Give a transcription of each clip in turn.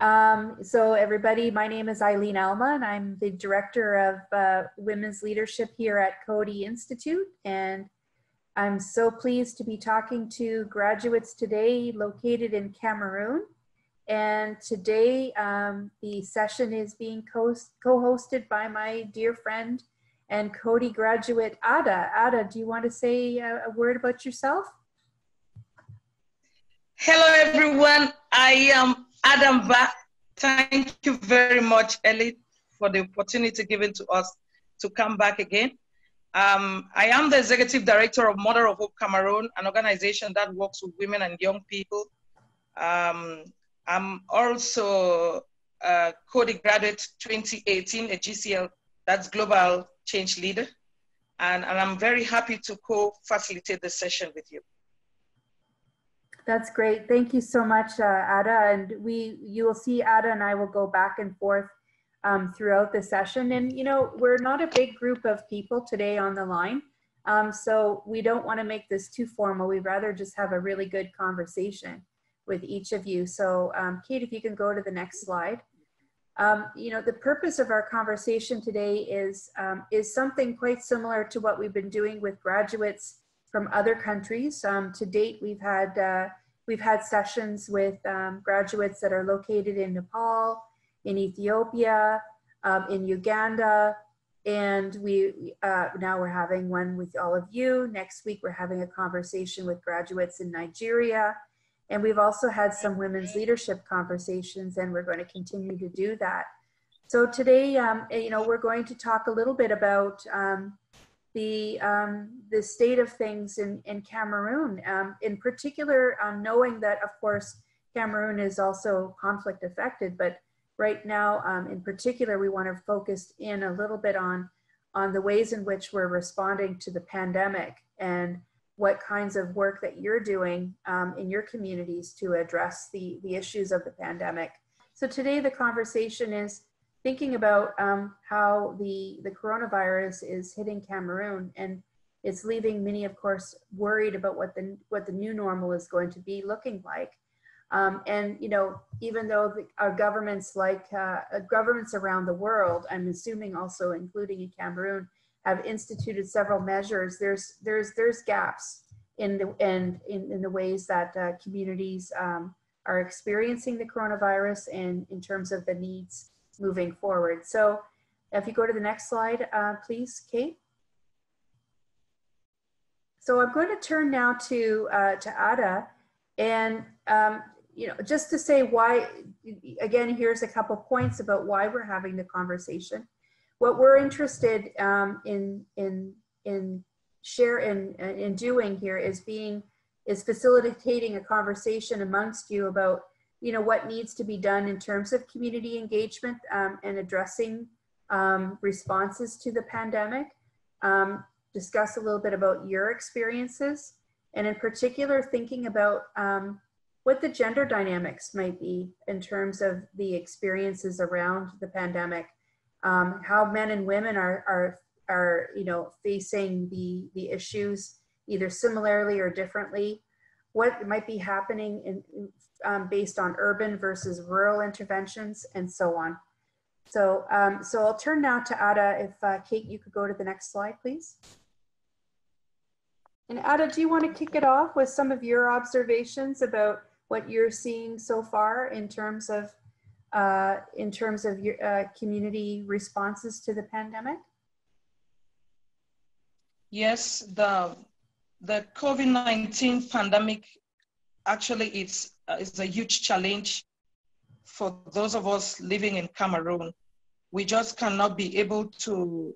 Um, so everybody, my name is Eileen Alma and I'm the Director of uh, Women's Leadership here at Coady Institute. And I'm so pleased to be talking to graduates today located in Cameroon. And today um, the session is being co-hosted by my dear friend and Coady graduate, Adah. Adah, do you want to say a, a word about yourself? Hello, everyone. I am Adah Mbah. Thank you very much, Ellie, for the opportunity given to us to come back again. Um, I am the executive director of Mother of Hope Cameroon, an organization that works with women and young people. Um, I'm also a Coady Graduate 2018, a GCL, that's Global Change Leader. And, and I'm very happy to co-facilitate the session with you. That's great. Thank you so much, uh, Adah. And we, you will see Adah and I will go back and forth um, throughout the session. And, you know, we're not a big group of people today on the line. Um, so we don't want to make this too formal. We'd rather just have a really good conversation with each of you. So um, Kate, if you can go to the next slide. Um, you know, the purpose of our conversation today is, um, is something quite similar to what we've been doing with graduates from other countries. Um, to date, we've had uh, we've had sessions with um, graduates that are located in Nepal, in Ethiopia, um, in Uganda, and we uh, now we're having one with all of you. Next week, we're having a conversation with graduates in Nigeria. And we've also had some women's leadership conversations, and we're going to continue to do that. So today, um, you know, we're going to talk a little bit about um, the um, the state of things in in Cameroon, um, in particular, um, knowing that of course Cameroon is also conflict affected, but right now, um, in particular, we want to focus in a little bit on on the ways in which we're responding to the pandemic and what kinds of work that you're doing um, in your communities to address the the issues of the pandemic. So today, the conversation is thinking about um, how the, the coronavirus is hitting Cameroon and it's leaving many, of course, worried about what the, what the new normal is going to be looking like. Um, and, you know, even though the, our governments like uh, uh, governments around the world, I'm assuming also including in Cameroon, have instituted several measures, there's, there's, there's gaps in the, and in, in the ways that uh, communities um, are experiencing the coronavirus and in terms of the needs moving forward. So if you go to the next slide, uh, please, Kate. So I'm going to turn now to, uh, to Adah and, um, you know, just to say why, again, here's a couple points about why we're having the conversation. What we're interested um, in, in, in share in, in doing here is being, is facilitating a conversation amongst you about you know, what needs to be done in terms of community engagement um, and addressing um, responses to the pandemic. Um, discuss a little bit about your experiences and in particular thinking about um, what the gender dynamics might be in terms of the experiences around the pandemic, um, how men and women are, are, are you know, facing the, the issues either similarly or differently, what might be happening in, um, based on urban versus rural interventions and so on. So, um, so I'll turn now to Adah. If uh, Kate, you could go to the next slide, please. And Adah, do you want to kick it off with some of your observations about what you're seeing so far in terms of uh, in terms of your uh, community responses to the pandemic? Yes, the the COVID-19 pandemic actually it's is a huge challenge for those of us living in Cameroon. We just cannot be able to,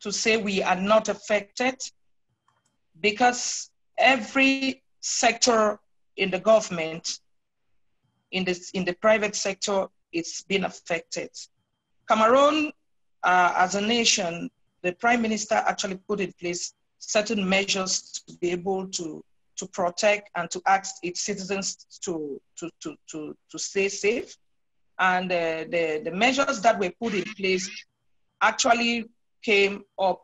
to say we are not affected because every sector in the government, in the, in the private sector, it's been affected. Cameroon, uh, as a nation, the prime minister actually put in place certain measures to be able to to protect and to ask its citizens to, to, to, to, to stay safe. And uh, the, the measures that were put in place actually came up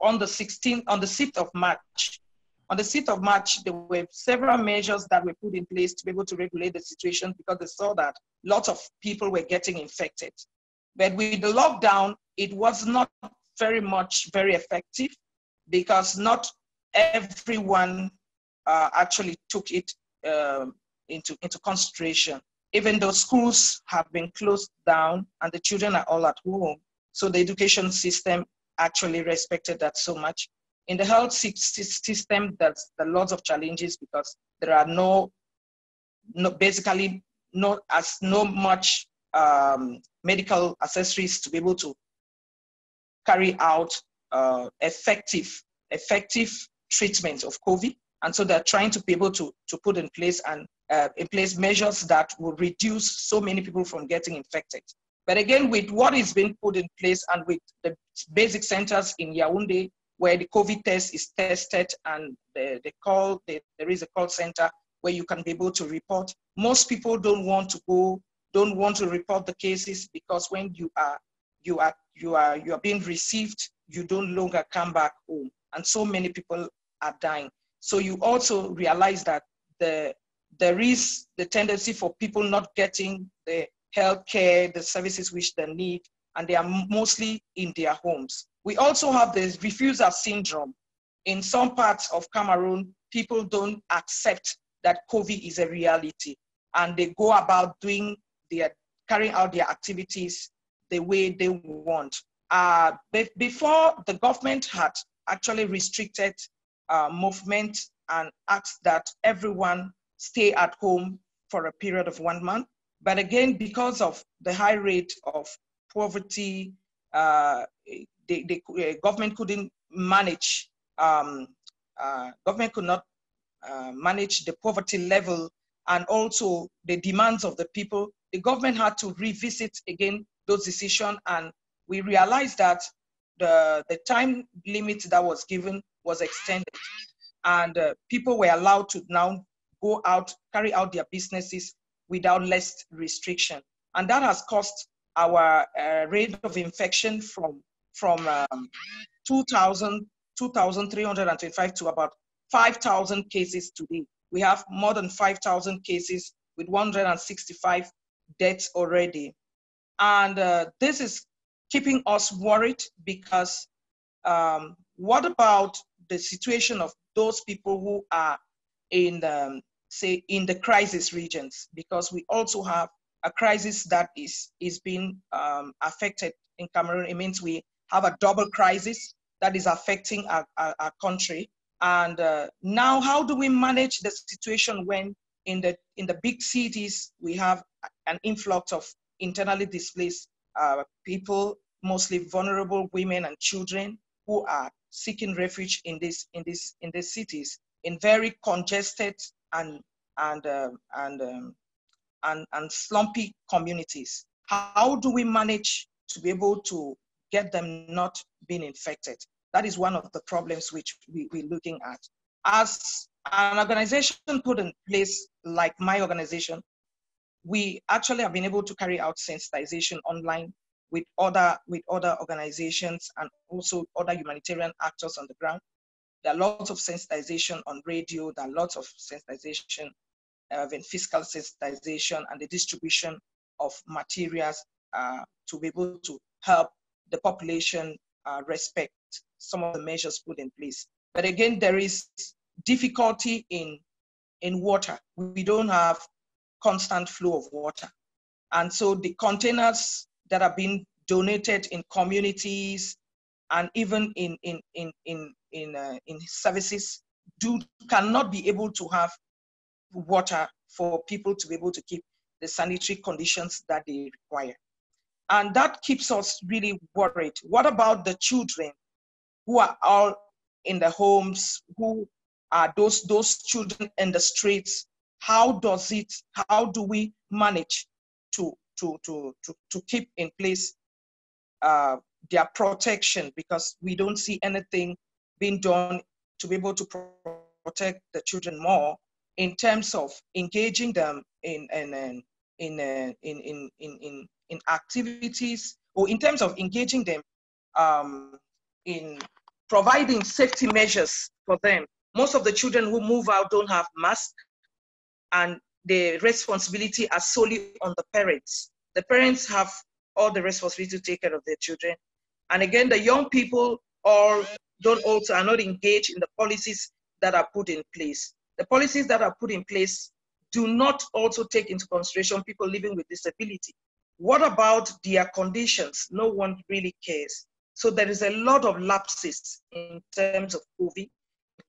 on the 16th, on the 6th of March. On the 6th of March, there were several measures that were put in place to be able to regulate the situation because they saw that lots of people were getting infected. But with the lockdown, it was not very much very effective because not everyone uh, actually took it uh, into, into consideration. Even though schools have been closed down and the children are all at home, so the education system actually respected that so much. In the health system, there's a lots of challenges because there are no, no basically not as no much um, medical accessories to be able to carry out uh, effective effective treatment of COVID. And so they're trying to be able to, to put in place and uh, in place measures that will reduce so many people from getting infected. But again, with what is being put in place and with the basic centers in Yaoundé, where the COVID test is tested and the, the call, the, there is a call center where you can be able to report. Most people don't want to go, don't want to report the cases because when you are, you are, you are, you are being received, you don't longer come back home. And so many people are dying. So you also realize that the, there is the tendency for people not getting the health care, the services which they need, and they are mostly in their homes. We also have the refuser syndrome. In some parts of Cameroon, people don't accept that COVID is a reality, and they go about doing their, carrying out their activities the way they want. Uh, before the government had actually restricted uh, movement and asked that everyone stay at home for a period of one month. But again, because of the high rate of poverty, uh, the, the uh, government couldn't manage, um, uh, government could not uh, manage the poverty level and also the demands of the people. The government had to revisit again those decisions and we realized that the, the time limit that was given was extended and uh, people were allowed to now go out, carry out their businesses without less restriction. And that has caused our uh, rate of infection from, from um, 2,000, 2,325 to about 5,000 cases today. We have more than 5,000 cases with 165 deaths already. And uh, this is keeping us worried because um, what about the situation of those people who are in the, say in the crisis regions because we also have a crisis that is is being um, affected in Cameroon. It means we have a double crisis that is affecting our, our, our country. And uh, now, how do we manage the situation when in the in the big cities we have an influx of internally displaced uh, people, mostly vulnerable women and children who are seeking refuge in this in this in these cities in very congested and and uh, and, um, and and slumpy communities. How do we manage to be able to get them not being infected? That is one of the problems which we, we're looking at. As an organization put in place like my organization, we actually have been able to carry out sensitization online with other with other organizations and also other humanitarian actors on the ground. There are lots of sensitization on radio. There are lots of sensitization, uh, fiscal sensitization, and the distribution of materials uh, to be able to help the population uh, respect some of the measures put in place. But again, there is difficulty in in water. We don't have constant flow of water, and so the containers that are being donated in communities and even in in in in in, uh, in services do cannot be able to have water for people to be able to keep the sanitary conditions that they require. And that keeps us really worried. What about the children who are all in the homes who are those those children in the streets how does it how do we manage to to, to, to, to keep in place uh, their protection because we don't see anything being done to be able to protect the children more in terms of engaging them in in in in in, in, in, in activities or in terms of engaging them um, in providing safety measures for them. Most of the children who move out don't have masks, and the responsibility are solely on the parents. The parents have all the responsibility to take care of their children. And again, the young people or don't also are not engaged in the policies that are put in place. The policies that are put in place do not also take into consideration people living with disability. What about their conditions? No one really cares. So there is a lot of lapses in terms of COVID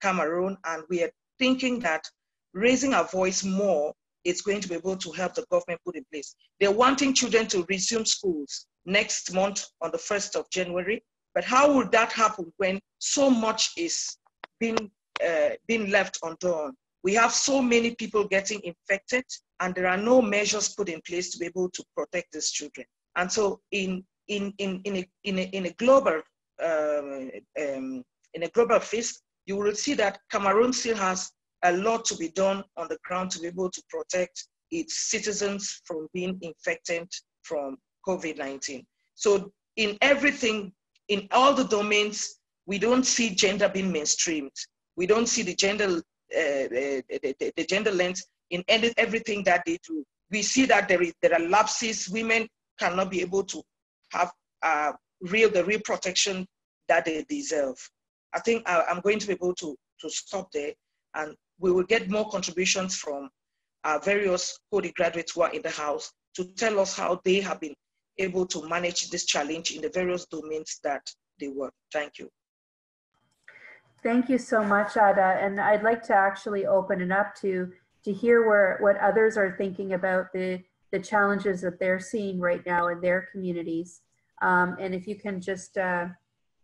Cameroon, and we are thinking that raising our voice more is going to be able to help the government put in place. They're wanting children to resume schools next month on the 1st of January. But how would that happen when so much is being, uh, being left undone? We have so many people getting infected, and there are no measures put in place to be able to protect these children. And so, in in in in a in a, in a global um, um, in a global phase, you will see that Cameroon still has a lot to be done on the ground to be able to protect its citizens from being infected from COVID-19. So in everything, in all the domains, we don't see gender being mainstreamed. We don't see the gender, uh, the, the, the, gender lens in any, everything that they do. We see that there, is, there are lapses. Women cannot be able to have uh, real, the real protection that they deserve. I think I, I'm going to be able to, to stop there and we will get more contributions from our various Coady graduates who are in the house to tell us how they have been able to manage this challenge in the various domains that they work. Thank you. Thank you so much, Adah. And I'd like to actually open it up to, to hear where, what others are thinking about the, the challenges that they're seeing right now in their communities. Um, and if you can just, uh,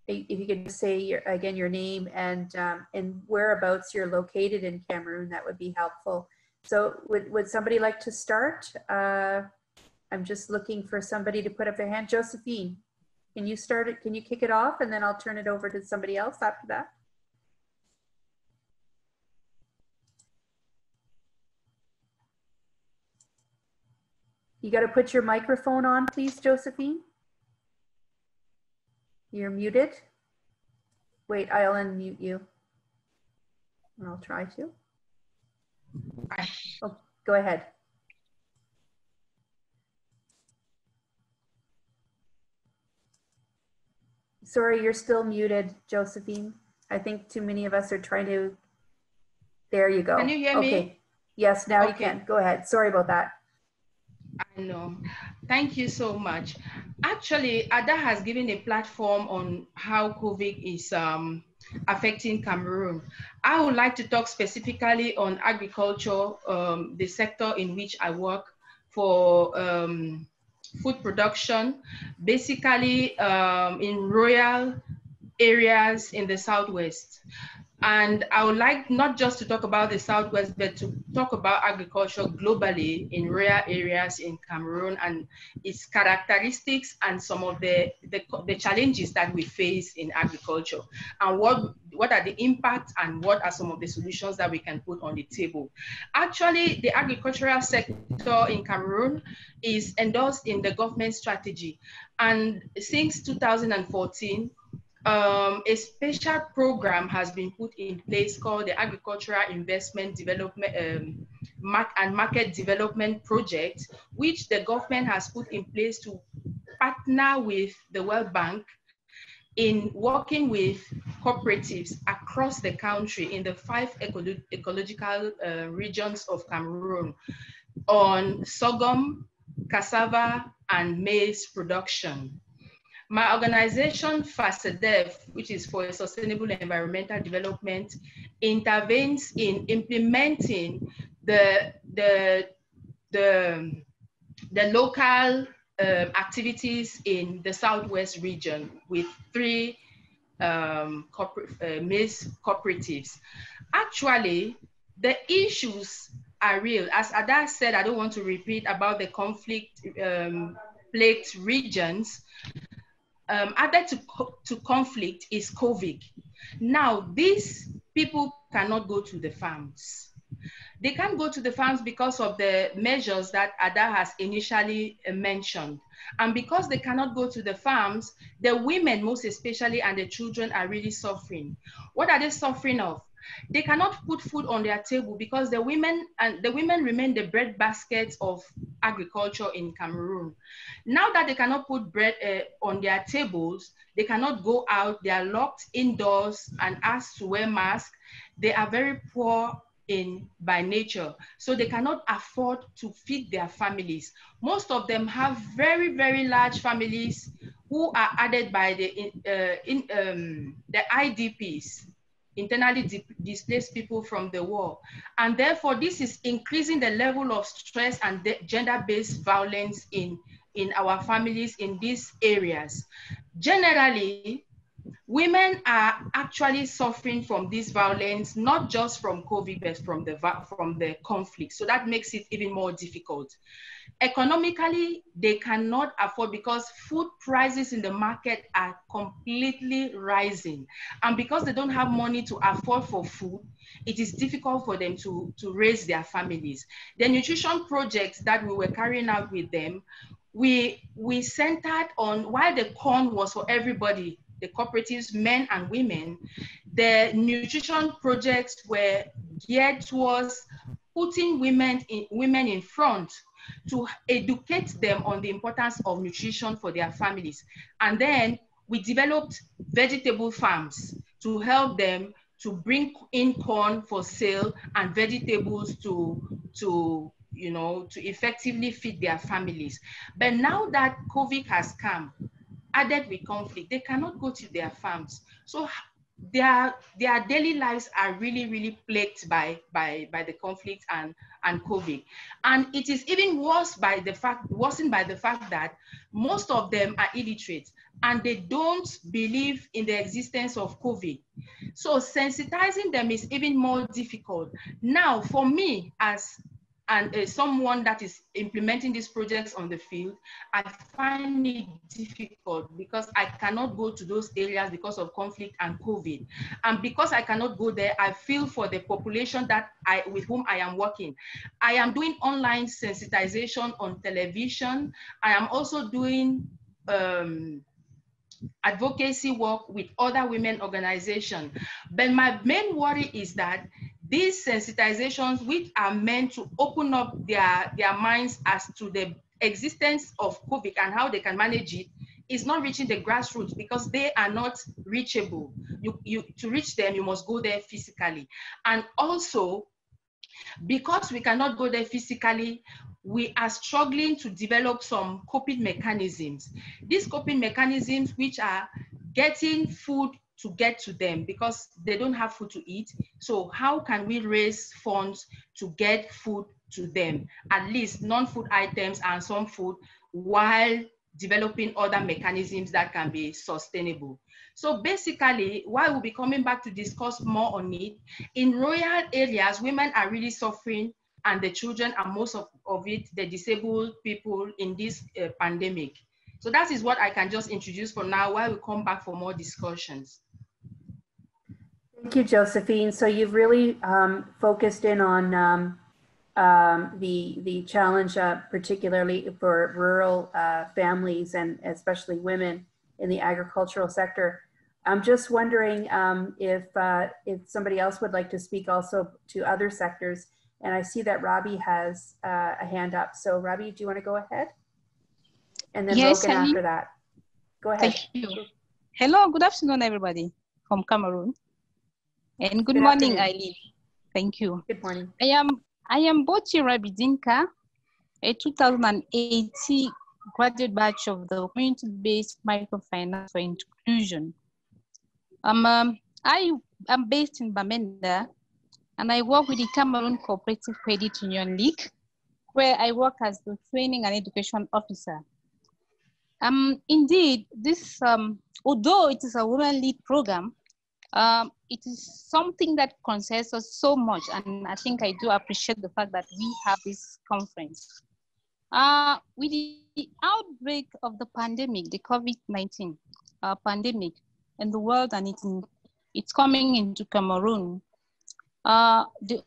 if you could say your, again your name and um, and whereabouts you're located in Cameroon, that would be helpful. So would, would somebody like to start? Uh, I'm just looking for somebody to put up their hand. Josephine, can you start it? Can you kick it off and then I'll turn it over to somebody else after that? You got to put your microphone on, please, Josephine. You're muted. Wait, I'll unmute you. I'll try to. Oh, go ahead. Sorry, you're still muted, Josephine. I think too many of us are trying to. There you go. Can you hear okay. me? Yes, now okay. you can. Go ahead. Sorry about that. I know. Thank you so much. Actually, Adah has given a platform on how COVID is um, affecting Cameroon. I would like to talk specifically on agriculture, um, the sector in which I work for um, food production, basically um, in rural areas in the Southwest. And I would like not just to talk about the Southwest, but to talk about agriculture globally in rural areas in Cameroon and its characteristics and some of the, the, the, challenges that we face in agriculture and what, what are the impacts and what are some of the solutions that we can put on the table. Actually, the agricultural sector in Cameroon is endorsed in the government strategy. And since 2014, um, a special program has been put in place called the Agricultural Investment Development um, and Market Development Project, which the government has put in place to partner with the World Bank in working with cooperatives across the country in the five ecolo ecological uh, regions of Cameroon on sorghum, cassava, and maize production. My organization, FASEDEV, which is for Sustainable Environmental Development, intervenes in implementing the, the, the, the local uh, activities in the Southwest region with three um, uh, cooperatives. Actually, the issues are real. As Adah said, I don't want to repeat about the conflict um, plagued regions um, added to, to conflict is COVID. Now, these people cannot go to the farms. They can't go to the farms because of the measures that Adah has initially uh, mentioned. And because they cannot go to the farms, the women, most especially, and the children are really suffering. What are they suffering of? They cannot put food on their table because the women and the women remain the bread baskets of agriculture in Cameroon. Now that they cannot put bread uh, on their tables, they cannot go out, they are locked indoors and asked to wear masks. They are very poor in by nature so they cannot afford to feed their families most of them have very very large families who are added by the uh, in um, the idps internally di displaced people from the war and therefore this is increasing the level of stress and gender-based violence in in our families in these areas generally women are actually suffering from this violence, not just from COVID, but from the, from the conflict. So that makes it even more difficult. Economically, they cannot afford because food prices in the market are completely rising. And because they don't have money to afford for food, it is difficult for them to, to raise their families. The nutrition projects that we were carrying out with them, we, we centered on while the corn was for everybody, the cooperatives, men and women, the nutrition projects were geared towards putting women in, women in front to educate them on the importance of nutrition for their families. And then we developed vegetable farms to help them to bring in corn for sale and vegetables to, to you know, to effectively feed their families. But now that COVID has come, added with conflict, they cannot go to their farms. So their their daily lives are really really plagued by by by the conflict and and covid. And it is even worse by the fact worsened by the fact that most of them are illiterate and they don't believe in the existence of covid. So sensitizing them is even more difficult. Now for me as and uh, someone that is implementing these projects on the field, I find it difficult because I cannot go to those areas because of conflict and COVID. And because I cannot go there, I feel for the population that I with whom I am working. I am doing online sensitization on television. I am also doing um, advocacy work with other women organizations. But my main worry is that these sensitizations, which are meant to open up their, their minds as to the existence of COVID and how they can manage it, is not reaching the grassroots because they are not reachable. You, you, to reach them, you must go there physically. And also, because we cannot go there physically, we are struggling to develop some coping mechanisms. These coping mechanisms, which are getting food to get to them because they don't have food to eat. So how can we raise funds to get food to them? At least non-food items and some food while developing other mechanisms that can be sustainable. So basically, why we'll be coming back to discuss more on it, in rural areas, women are really suffering and the children are most of, of it, the disabled people in this uh, pandemic. So that is what I can just introduce for now while we come back for more discussions. Thank you, Josephine. So you've really um, focused in on um, um, the the challenge, uh, particularly for rural uh, families and especially women in the agricultural sector. I'm just wondering um, if uh, if somebody else would like to speak also to other sectors. And I see that Robbie has uh, a hand up. So Robbie, do you want to go ahead? And then yes, Logan after that. Go ahead. Thank you. Hello, good afternoon, everybody from Cameroon. And good, good morning, Eileen. Thank you. Good morning. I am I am Bochi Rabidinka, a 2018 graduate batch of the community-based microfinance for inclusion. Um, um, I am based in Bamenda, and I work with the Cameroon Cooperative Credit Union League, where I work as the training and education officer. Um, indeed, this, um, although it is a women-led program, um, it is something that concerns us so much. And I think I do appreciate the fact that we have this conference. Uh, with the outbreak of the pandemic, the COVID-19 uh, pandemic in the world and it's, in, it's coming into Cameroon, uh, the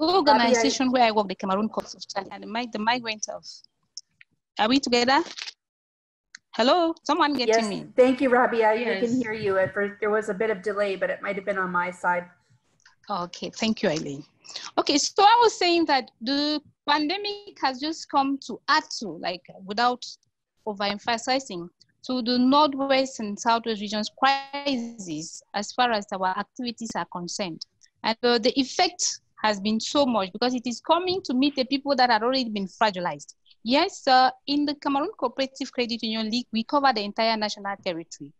organization where I work, the Cameroon Cause of Child, and the mic, the mic went. Are we together? Hello, someone getting Yes, me? thank you, Robbie. I, I can hear you. At there was a bit of delay, but it might have been on my side. Okay, thank you, Eileen. Okay, so I was saying that the pandemic has just come to add to, like, without overemphasizing, to the Northwest and Southwest regions crisis as far as our activities are concerned. And uh, the effect has been so much because it is coming to meet the people that had already been fragilized. Yes, uh, in the Cameroon Cooperative Credit Union League, we cover the entire national territory,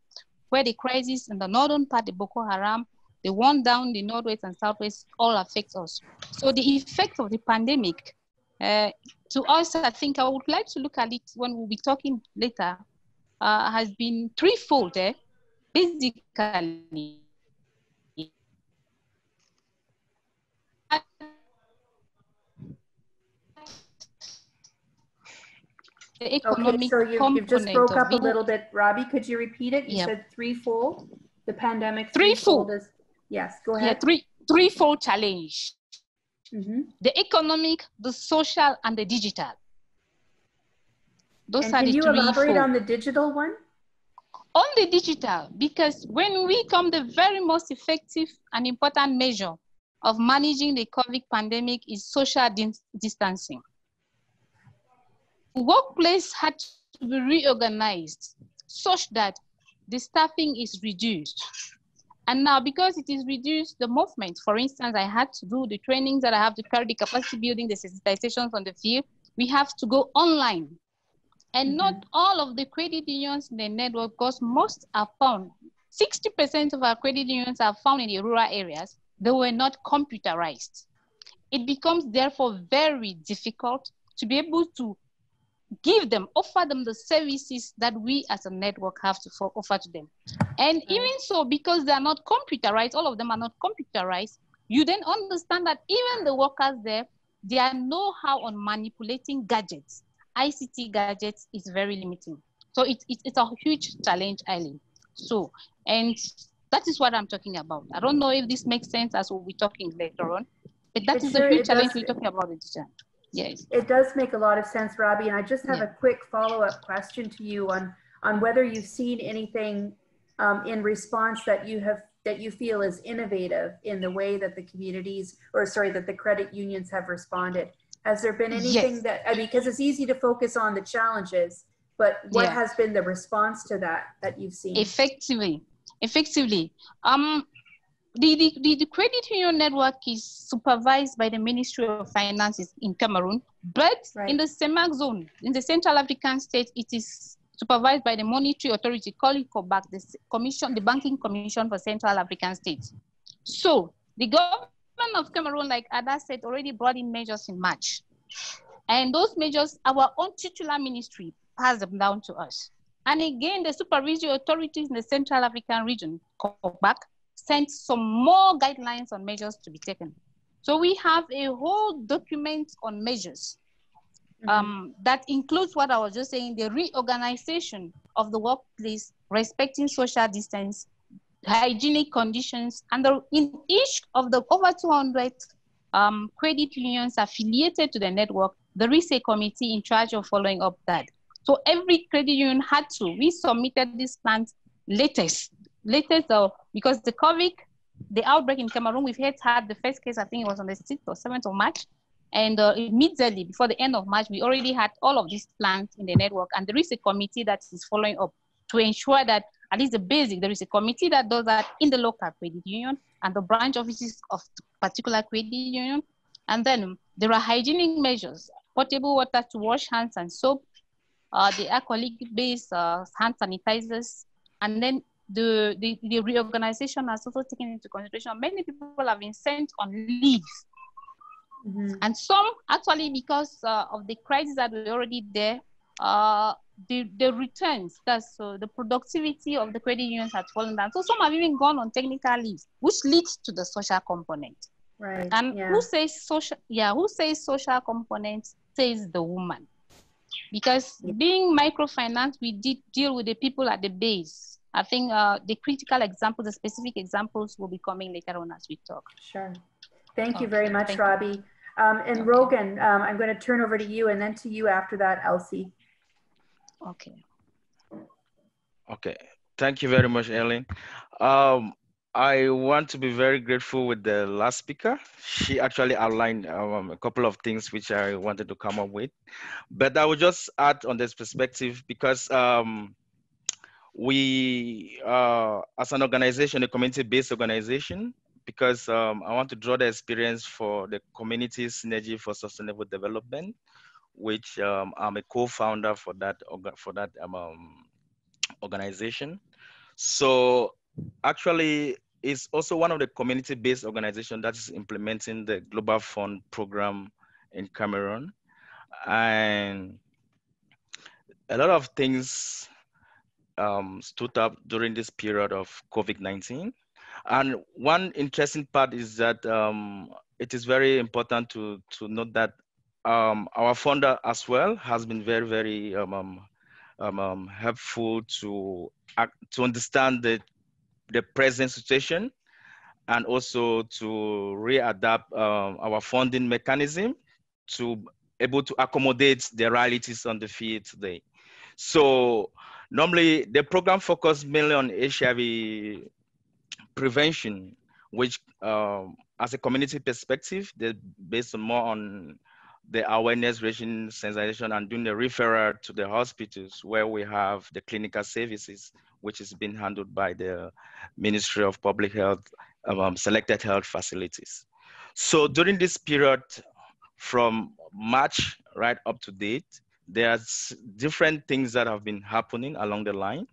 where the crisis in the northern part, the Boko Haram, the one down the northwest and southwest all affects us. So the effect of the pandemic, uh, to us, I think I would like to look at it when we'll be talking later, uh, has been threefold. Eh? Basically, the Okay, economic so you, you just broke up a little bit. Robbie, could you repeat it? You Yeah. said threefold, the pandemic. Threefold. is- Yes, go ahead. Yeah, three threefold challenge. Mhm. the economic, the social, and the digital. Those And are can the you elaborate on the digital one? on the digital, because when we come, the very most effective and important measure of managing the COVID pandemic is social dis- distancing. Workplace had to be reorganized such that the staffing is reduced. And now, because it is reduced, the movement, for instance, I had to do the trainings that I have to carry, the capacity building, the sensitizations on the field, we have to go online. And Mhm. not all of the credit unions in the network, because most are found, 60% of our credit unions are found in the rural areas, they were not computerized. It becomes therefore very difficult to be able to give them, offer them the services that we as a network have to for, offer to them. And even so, because they are not computerized, all of them are not computerized, you then understand that even the workers there, their know-how on manipulating gadgets, ICT gadgets is very limiting. So it, it, it's a huge challenge, Eileen. So, and that is what I'm talking about. I don't know if this makes sense as we'll be talking later on, but that It is sure- a huge challenge does. we're talking about. Yes. It does make a lot of sense, Robbie, and I just have Yeah. a quick follow-up question to you on, on whether you've seen anything um, in response that you have, that you feel is innovative in the way that the communities, or sorry, that the credit unions have responded. Has there been anything Yes. that, I mean, because it's easy to focus on the challenges, but what Yeah. has been the response to that, that you've seen? effectively effectively um the, the, the, credit union network is supervised by the Ministry of Finances in Cameroon, but Right. in the CEMAC zone, in the Central African state, it is supervised by the Monetary Authority, called COBAC, the Commission, the Banking Commission for Central African States. So the government of Cameroon, like Adah said, already brought in measures in March. And those measures, our own titular ministry passed them down to us. And again, the supervisory authorities in the Central African region, COBAC, sent some more guidelines on measures to be taken. So we have a whole document on measures Mhm. um, that includes what I was just saying, the reorganization of the workplace, respecting social distance, hygienic conditions, and the, in each of the over 200 um, credit unions affiliated to the network, there is a committee in charge of following up that. So every credit union had to, we submitted these plans latest, latest uh, because the COVID, the outbreak in Cameroon, we've had, had the first case, I think it was on the 6th or 7th of March. And uh, immediately before the end of March, we already had all of these plans in the network. And there is a committee that is following up to ensure that at least the basic, there is a committee that does that in the local credit union and the branch offices of particular credit union. And then there are hygienic measures, portable water to wash hands and soap, uh, the alcoholic-based uh, hand sanitizers, and then the, the, the reorganization has also taken into consideration. Many people have been sent on leave Mhm. and some actually because uh, of the crisis that were already there uh, the, the returns that's uh, the productivity of the credit unions had fallen down so some have even gone on technical leaves which leads to the social component Right, and yeah. who says social yeah who says social component says the woman because being microfinance we did deal with the people at the base i think uh, the critical examples the specific examples will be coming later on as we talk Sure. Thank you very much, thank. Robbie. Um, and Okay. Rogan, um, I'm going to turn over to you and then to you after that, Elsie. Okay. Okay. Thank you very much, Ellen. Um, I want to be very grateful with the last speaker. She actually outlined um, a couple of things which I wanted to come up with, but I will just add on this perspective because um, we, uh, as an organization, a community-based organization, because um, I want to draw the experience for the community synergy for sustainable development, which um, I'm a co-founder for that for that um, organization. So actually, it's also one of the community-based organizations that is implementing the Global Fund program in Cameroon, and a lot of things um, stood up during this period of COVID-19. And one interesting part is that um, it is very important to, to note that um, our funder as well has been very, very um, um, um, helpful to, to understand the, the present situation and also to readapt our funding mechanism to able to accommodate the realities on the field today. So normally the program focuses mainly on HIV prevention, which um, as a community perspective, they're based more on the awareness raising sensitization and doing the referral to the hospitals where we have the clinical services, which is being handled by the Ministry of Public Health, um, selected health facilities. So during this period from March right up to date, there's different things that have been happening along the line.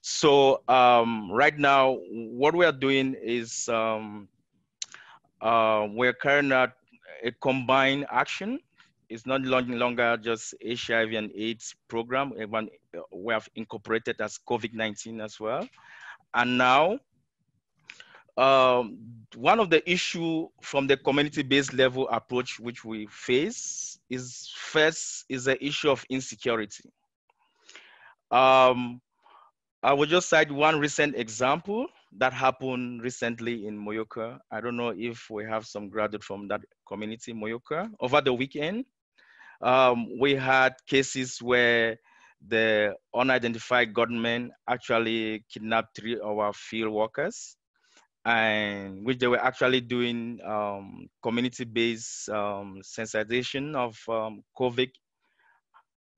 So um, right now, what we are doing is um, uh, we're carrying out a combined action. It's not longer just HIV and AIDS program. We have incorporated as COVID-19 as well. And now, um, one of the issue from the community-based level approach which we face is first is the issue of insecurity. Um, I will just cite one recent example that happened recently in Muyuka. I don't know if we have some graduate from that community, Muyuka. Over the weekend, um, we had cases where the unidentified gunmen actually kidnapped three of our field workers and which they were actually doing um, community-based um, sensitization of um, COVID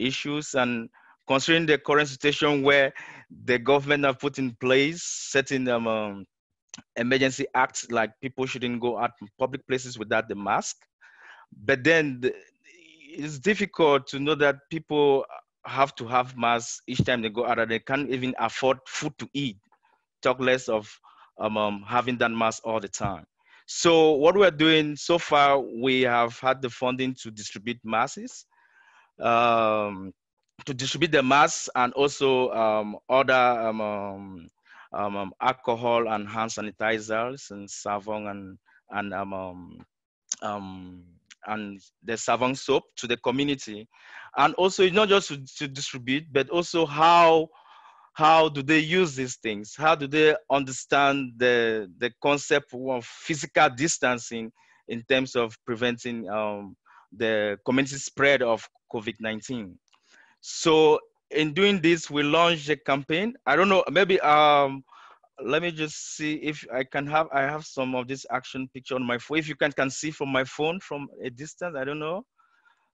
issues. And considering the current situation where the government have put in place certain um, um, emergency acts like people shouldn't go out public places without the mask. But then the, it's difficult to know that people have to have masks each time they go out and they can't even afford food to eat. Talk less of um, um, having that mask all the time. So what we're doing so far we have had the funding to distribute masks um, to distribute the masks and also um, other um, um, um, um, alcohol and hand sanitizers and savon and and um, and the savon soap to the community, and also not just to, to distribute, but also how how do they use these things? How do they understand the the concept of physical distancing in terms of preventing um, the community spread of COVID-19? So in doing this, we launched a campaign. I don't know, maybe um, let me just see if I can have, I have some of this action picture on my phone. If you can, can see from my phone from a distance, I don't know.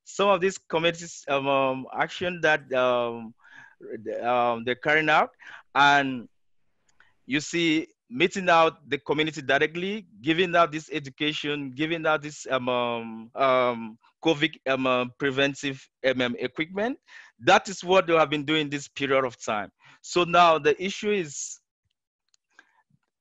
Some of these committees um, um, action that um, um, they're carrying out. And you see meeting out the community directly, giving out this education, giving out this um, um, um COVID um, uh, preventive um, equipment. That is what they have been doing this period of time. So now the issue is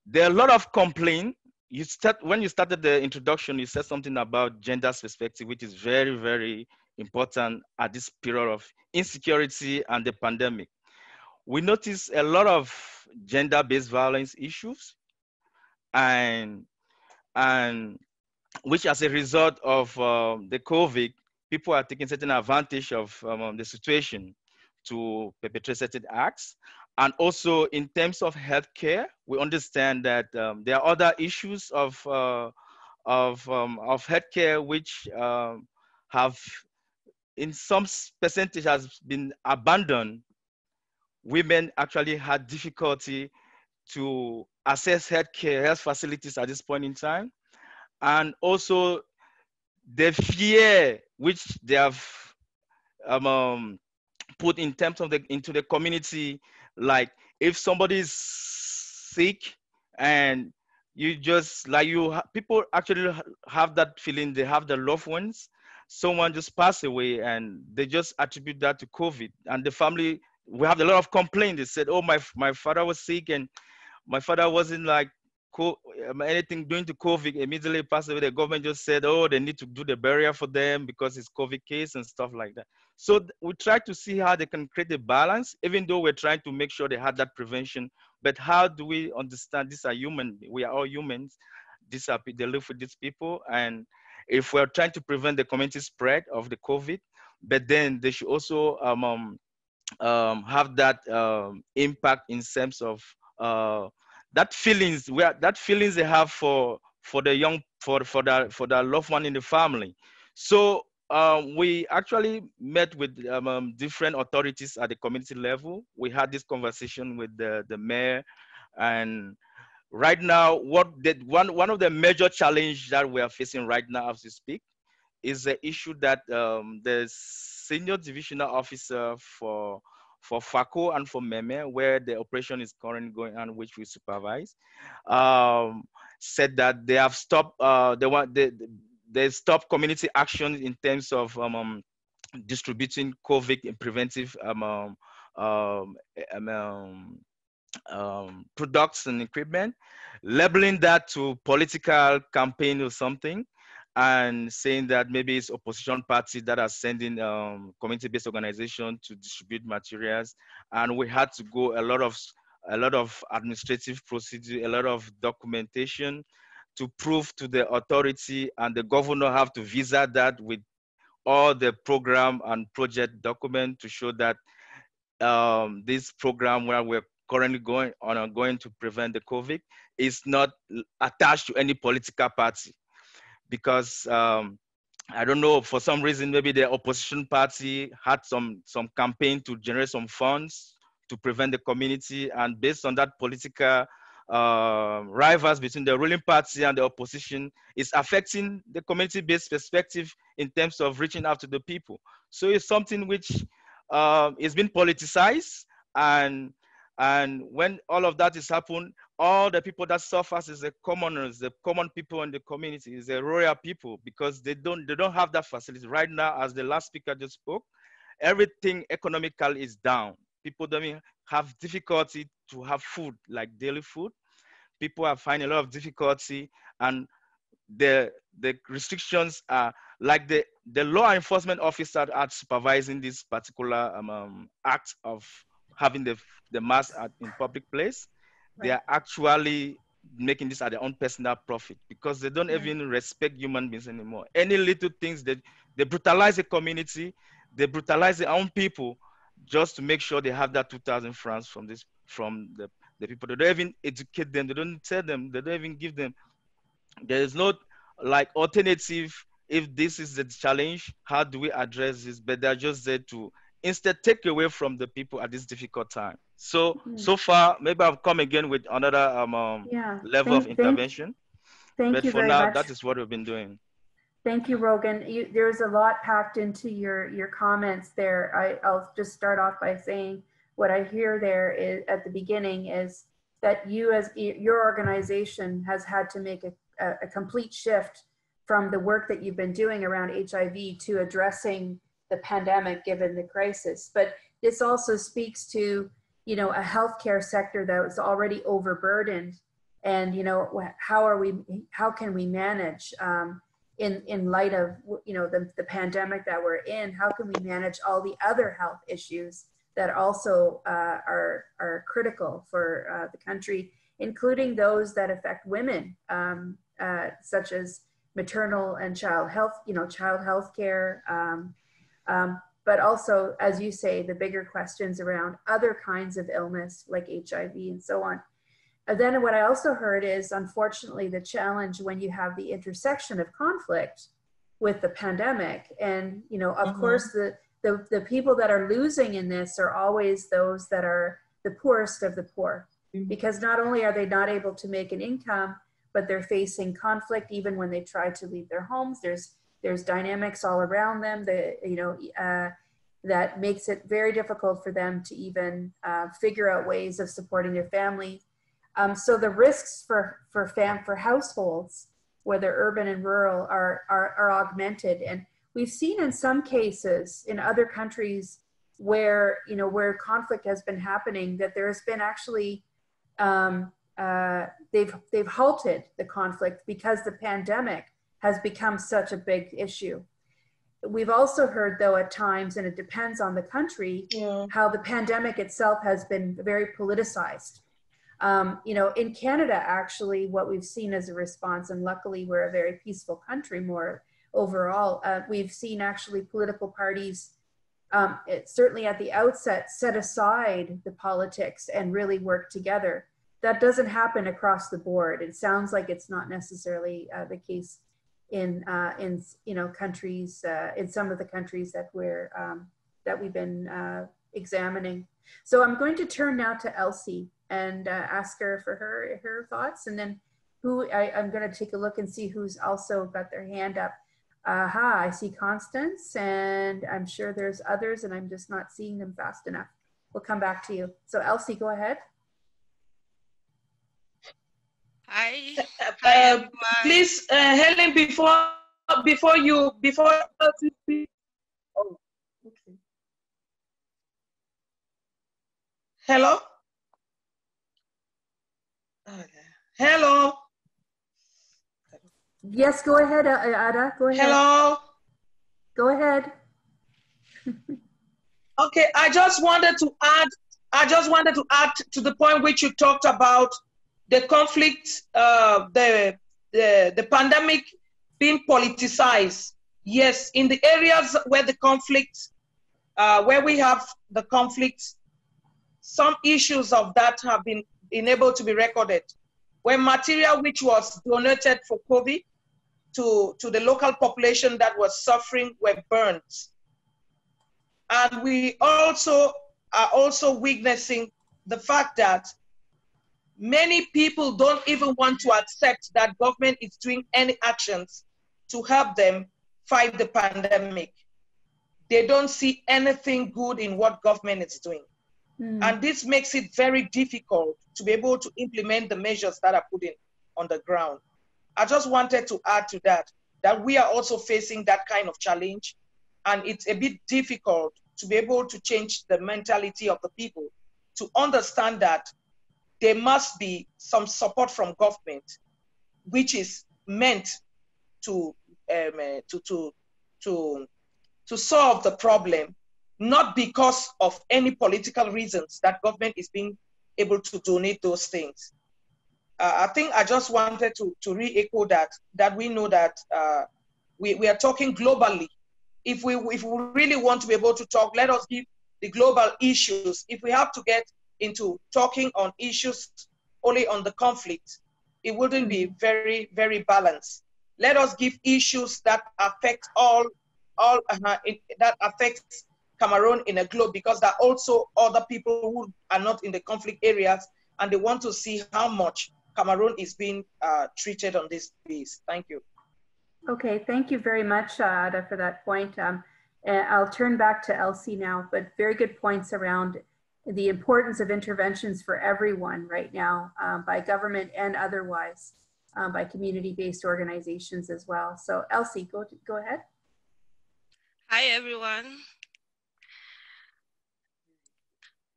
there are a lot of complaint. You start when you started the introduction, you said something about gender perspective, which is very, very important at this period of insecurity and the pandemic. We notice a lot of gender-based violence issues and and which as a result of um, the COVID, people are taking certain advantage of um, the situation to perpetrate certain acts. And also in terms of healthcare, we understand that um, there are other issues of, uh, of, um, of healthcare which um, have in some percentage has been abandoned women actually had difficulty to access healthcare, health facilities at this point in time. And also the fear which they have um, um, put in terms of the into the community, like if somebody is sick and you just like you people actually have that feeling they have their loved ones someone just passed away and they just attribute that to covid and the family we have a lot of complaints they said oh my my father was sick and my father wasn't like um, anything doing to COVID immediately passed away. The government just said, oh, they need to do the barrier for them because it's COVID case and stuff like that. So we try to see how they can create a balance, even though we're trying to make sure they had that prevention. But how do we understand these are human? We are all humans. These are they live with these people, and if we're trying to prevent the community spread of the COVID, but then they should also um, um, um have that um, impact in terms of uh, that feelings where that feelings they have for for the young for for the for the loved one in the family. So um, we actually met with um, different authorities at the community level. We had this conversation with the, the mayor and right now what did one one of the major challenge that we are facing right now as we speak is the issue that um, the senior divisional officer for for Fako and for Meme, where the operation is currently going on, which we supervise, um, said that they have stopped, uh, they they, they stopped community action in terms of um, um, distributing COVID preventive um, um, um, um, products and equipment, labeling that to political campaign or something and saying that maybe it's opposition parties that are sending um, community-based organization to distribute materials, and we had to go a lot of a lot of administrative procedure, a lot of documentation to prove to the authority, and the governor have to visa that with all the program and project document to show that um, this program where we're currently going on going to prevent the COVID is not attached to any political party because um, I don't know, for some reason, maybe the opposition party had some, some campaign to generate some funds to prevent the community. And based on that political uh, rivals between the ruling party and the opposition is affecting the community-based perspective in terms of reaching out to the people. So it's something which uh, is being politicized and and when all of that is happened, all the people that suffers is the commoners, the common people in the community, is the royal people because they don't they don't have that facility. Right now, as the last speaker just spoke, everything economical is down. People don't have difficulty to have food, like daily food. People are finding a lot of difficulty and the the restrictions are like the the law enforcement officer are supervising this particular um, um, act of having the the mask at, in public place, right. they are actually making this at their own personal profit because they don't right. even respect human beings anymore. Any little things that they brutalize the community, they brutalize their own people just to make sure they have that 2,000 francs from this from the, the people. They don't even educate them. They don't tell them. They don't even give them. There is no like alternative. If this is the challenge, how do we address this? But they're just there to instead take away from the people at this difficult time. So mm-hmm. so far, maybe I've come again with another um, um yeah. level thank, of intervention. Thank, you. but for now, much. that is what we've been doing. Thank you, Rogan. You, there's a lot packed into your your comments there. I, I'll just start off by saying what I hear there is at the beginning is that you as your organization has had to make a, a, a complete shift from the work that you've been doing around HIV to addressing the pandemic given the crisis. But this also speaks to, you know, a healthcare sector that was already overburdened. And, you know, how are we, how can we manage um, in, in light of, you know, the, the pandemic that we're in, how can we manage all the other health issues that also uh, are, are critical for uh, the country, including those that affect women, um, uh, such as maternal and child health, you know, child health care, um, um, but also, as you say, the bigger questions around other kinds of illness like HIV and so on. And then what I also heard is, unfortunately, the challenge when you have the intersection of conflict with the pandemic. And, you know, of mm-hmm. course, the, the, the people that are losing in this are always those that are the poorest of the poor because not only are they not able to make an income but they're facing conflict even when they try to leave their homes there's there's dynamics all around them that you know uh, that makes it very difficult for them to even uh, figure out ways of supporting their family. Um, so the risks for for fam for households whether urban and rural are, are are augmented. And we've seen in some cases in other countries where you know where conflict has been happening that there has been actually um, uh, they've they've halted the conflict because the pandemic has become such a big issue. We've also heard, though, at times, and it depends on the country, yeah. how the pandemic itself has been very politicized. Um, you know, in Canada, actually, what we've seen as a response, and luckily we're a very peaceful country more overall, uh, we've seen actually political parties um, it, certainly at the outset set aside the politics and really work together. That doesn't happen across the board. It sounds like it's not necessarily uh, the case in uh, in you know countries uh, in some of the countries that we're um, that we've been uh, examining. So I'm going to turn now to Elsie and uh, ask her for her her thoughts, and then who I, I'm going to take a look and see who's also got their hand up. Aha, I see Constance, and I'm sure there's others, and I'm just not seeing them fast enough. We'll come back to you. So Elsie, go ahead. Hi. Uh, please, uh, Helen, before before you before oh, okay. Hello. Okay. Hello. Yes, go ahead, uh, Adah. Go ahead. Hello. Go ahead. okay, I just wanted to add. I just wanted to add to the point which you talked about the conflict, uh, the, the the pandemic being politicized. Yes, in the areas where the conflict, uh, where we have the conflict, some issues of that have been, been able to be recorded. Where material which was donated for COVID to, to the local population that was suffering were burnt. And we also are also witnessing the fact that many people don't even want to accept that government is doing any actions to help them fight the pandemic. They don't see anything good in what government is doing. Mm. And this makes it very difficult to be able to implement the measures that are put in on the ground. I just wanted to add to that, that we are also facing that kind of challenge. And it's a bit difficult to be able to change the mentality of the people to understand that there must be some support from government, which is meant to, um, uh, to, to, to, to solve the problem, not because of any political reasons that government is being able to donate those things uh, I think I just wanted to, to re-echo that, that we know that uh, we, we are talking globally. If we, if we really want to be able to talk, let us give the global issues. If we have to get into talking on issues only on the conflict, it wouldn't be very, very balanced. Let us give issues that affect all, all uh, that affects Cameroon in a globe because there are also other people who are not in the conflict areas and they want to see how much Cameroon is being uh, treated on this piece. Thank you. Okay, thank you very much, uh, Adah, for that point. Um, I'll turn back to Elsie now, but very good points around the importance of interventions for everyone right now um, by government and otherwise, um, by community-based organizations as well. So Elsie, go, go ahead. Hi, everyone.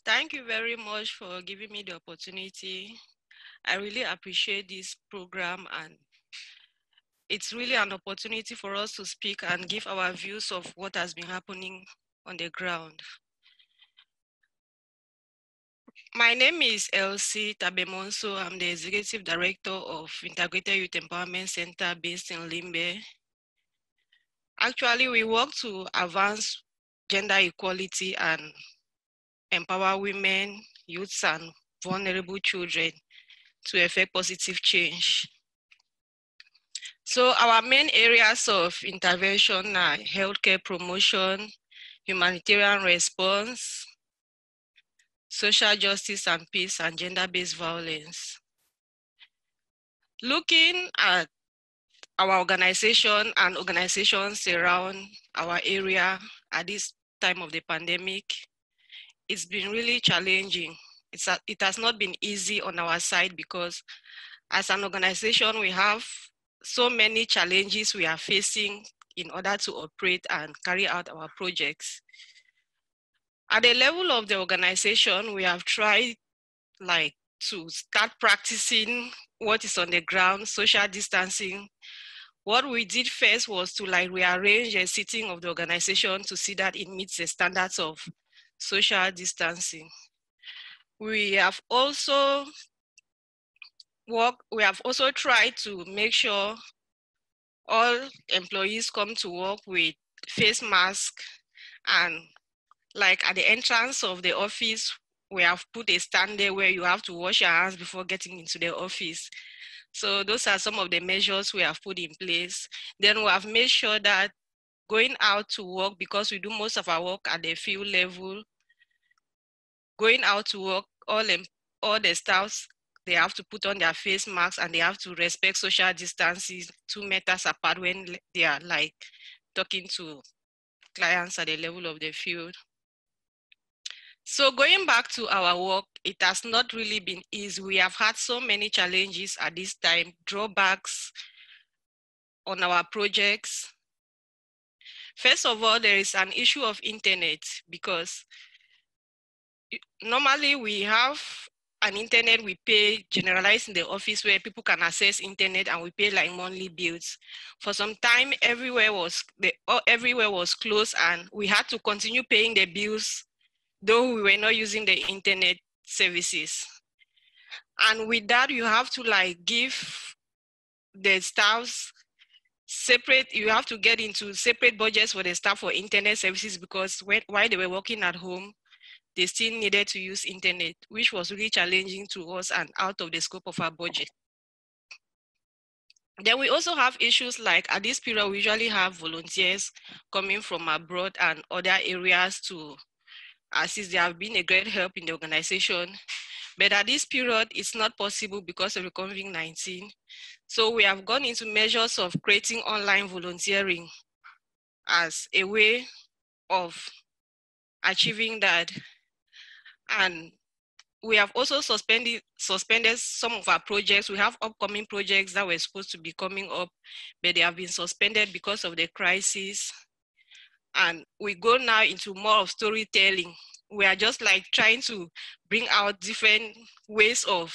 Thank you very much for giving me the opportunity I really appreciate this program and it's really an opportunity for us to speak and give our views of what has been happening on the ground. My name is Elsie Tabemonso. I'm the Executive Director of Integrated Youth Empowerment Center based in Limbe. Actually, we work to advance gender equality and empower women, youths, and vulnerable children to effect positive change. So our main areas of intervention are healthcare promotion, humanitarian response, social justice and peace, and gender-based violence. Looking at our organization and organizations around our area at this time of the pandemic, it's been really challenging. It's a, it has not been easy on our side because as an organization, we have so many challenges we are facing in order to operate and carry out our projects. At the level of the organization, we have tried like to start practicing what is on the ground, social distancing. What we did first was to like rearrange a sitting of the organization to see that it meets the standards of social distancing. We have also work, we have also tried to make sure all employees come to work with face mask and like at the entrance of the office, we have put a stand there where you have to wash your hands before getting into the office. So those are some of the measures we have put in place. Then we have made sure that going out to work, because we do most of our work at the field level, going out to work, all, all the staffs they have to put on their face masks and they have to respect social distances two meters apart when they are like talking to clients at the level of the field. So going back to our work, it has not really been easy. We have had so many challenges at this time, drawbacks on our projects. First of all, there is an issue of internet because normally we have an internet we pay generalized in the office where people can access internet and we pay like monthly bills. For some time, everywhere was the everywhere was closed and we had to continue paying the bills, though we were not using the internet services. And with that, you have to like give the staffs separate you have to get into separate budgets for the staff for internet services because when, while they were working at home they still needed to use internet, which was really challenging to us and out of the scope of our budget. Then we also have issues like at this period, we usually have volunteers coming from abroad and other areas to Uh, assist. They have been a great help in the organization. But at this period, it's not possible because of the COVID-19. So we have gone into measures of creating online volunteering as a way of achieving that and we have also suspended suspended some of our projects. We have upcoming projects that were supposed to be coming up, but they have been suspended because of the crisis. And we go now into more of storytelling. We are just like trying to bring out different ways of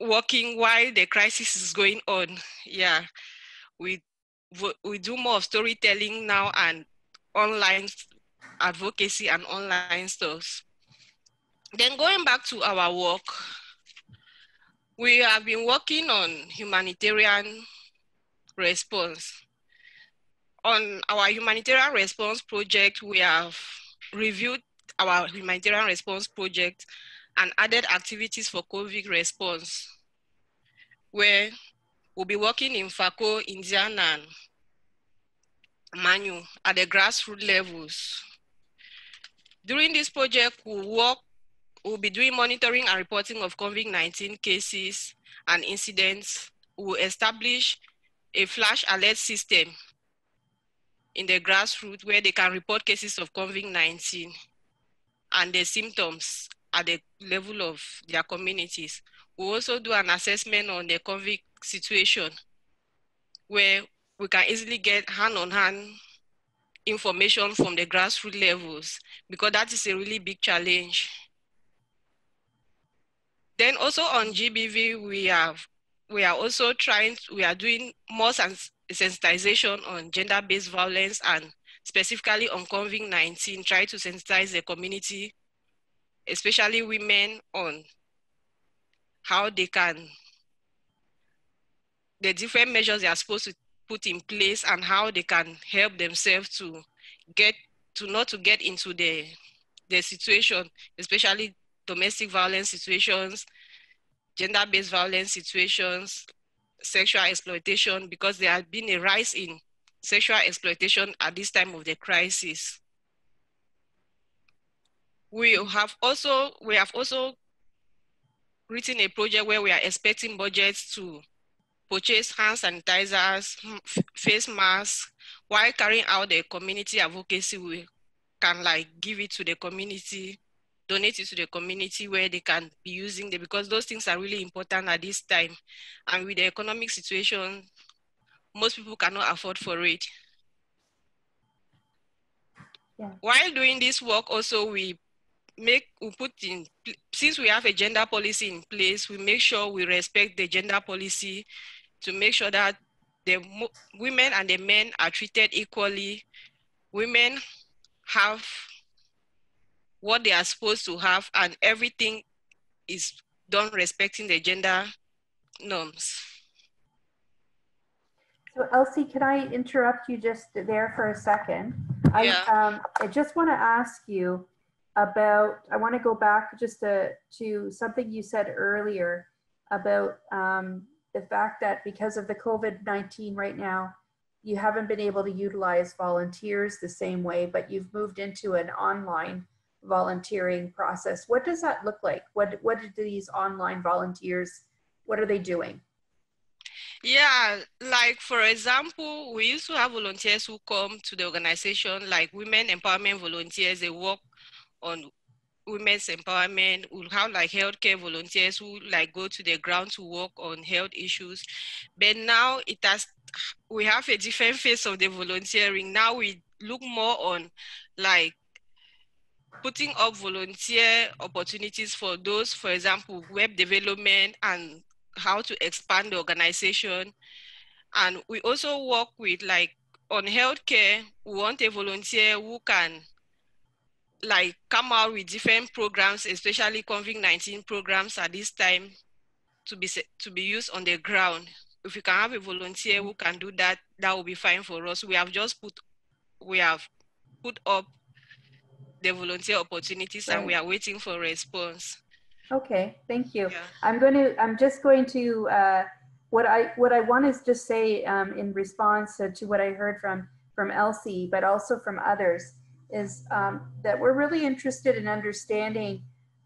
working while the crisis is going on. Yeah, we we do more of storytelling now and online advocacy and online stores. Then going back to our work, we have been working on humanitarian response. On our humanitarian response project, we have reviewed our humanitarian response project and added activities for COVID response, where we'll be working in Fako, Ndian, and Manyu at the grassroots levels. During this project, we'll work, we'll be doing monitoring and reporting of COVID-19 cases and incidents. We'll establish a flash alert system in the grassroots where they can report cases of COVID-19 and the symptoms at the level of their communities. We also do an assessment on the COVID situation where we can easily get hand-on-hand -hand information from the grassroots levels because that is a really big challenge. Then also on GBV, we have we are also trying, we are doing more sensitization on gender-based violence and specifically on COVID-19, try to sensitize the community, especially women on how they can, the different measures they are supposed to put in place and how they can help themselves to get to not to get into the the situation, especially domestic violence situations, gender-based violence situations, sexual exploitation, because there has been a rise in sexual exploitation at this time of the crisis. We have also we have also written a project where we are expecting budgets to purchase hand sanitizers, mm, face masks, while carrying out the community advocacy, we can like give it to the community, donate it to the community where they can be using them because those things are really important at this time. And with the economic situation, most people cannot afford for it. Yeah. While doing this work, also we make we put in since we have a gender policy in place, we make sure we respect the gender policy to make sure that the women and the men are treated equally. Women have what they are supposed to have, and everything is done respecting the gender norms. So Elsie, can I interrupt you just there for a second? I, yeah. um, I just want to ask you about, I want to go back just to, to something you said earlier about um, the fact that because of the COVID-19 right now, you haven't been able to utilize volunteers the same way, but you've moved into an online volunteering process. What does that look like? What, what do these online volunteers, what are they doing? Yeah, like for example, we used to have volunteers who come to the organization, like women empowerment volunteers. They work on women's empowerment. We'll have like healthcare volunteers who like go to the ground to work on health issues. But now it has, we have a different face of the volunteering. Now we look more on like putting up volunteer opportunities for those, for example, web development and how to expand the organization. And we also work with like on healthcare, we want a volunteer who can like come out with different programs, especially COVID-19 programs at this time to be to be used on the ground. If we can have a volunteer who can do that, that will be fine for us. We have just put we have put up the volunteer opportunities right. and we are waiting for response. Okay, thank you. Yeah. I'm going to, I'm just going to, uh, what I, what I want to just say um, in response to, to what I heard from, from Elsie, but also from others, is um, that we're really interested in understanding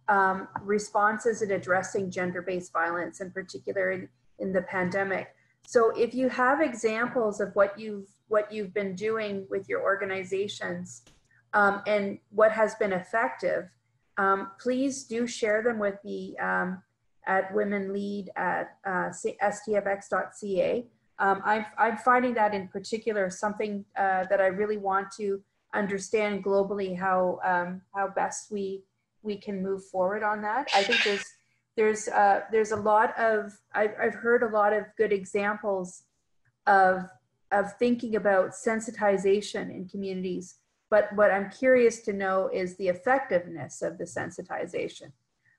um, responses in addressing gender-based violence, in particular in, in the pandemic. So if you have examples of what you've what you've been doing with your organizations um, and what has been effective, um, please do share them with me um, at Women Lead at uh, stfx.ca. Um, I'm, I'm finding that in particular something uh, that I really want to understand globally how um, how best we we can move forward on that. I think there's there's uh, there's a lot of I've, I've heard a lot of good examples of of thinking about sensitization in communities. But what I'm curious to know is the effectiveness of the sensitization,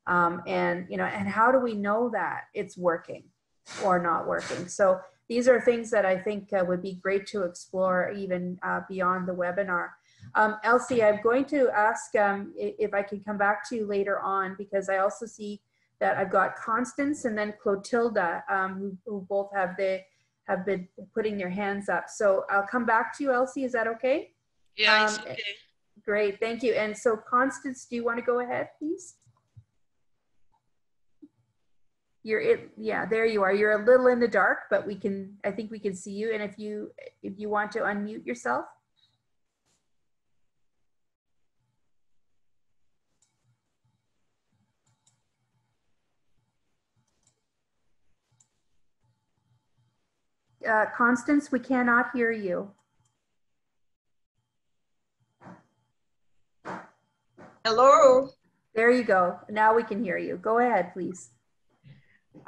um, and you know, and how do we know that it's working or not working? So these are things that I think uh, would be great to explore even uh, beyond the webinar. Um, Elsie, I'm going to ask um, if I can come back to you later on because I also see that I've got Constance and then Clotilda um, who, who, both have the have been putting their hands up. So I'll come back to you, Elsie. Is that okay? Yeah, um, okay. Great, thank you. And so Constance, do you want to go ahead, please? You're it, yeah, there you are. You're a little in the dark, but we can, I think we can see you. And if you, if you want to unmute yourself. Uh, Constance, we cannot hear you. Hello. There you go. Now we can hear you. Go ahead, please.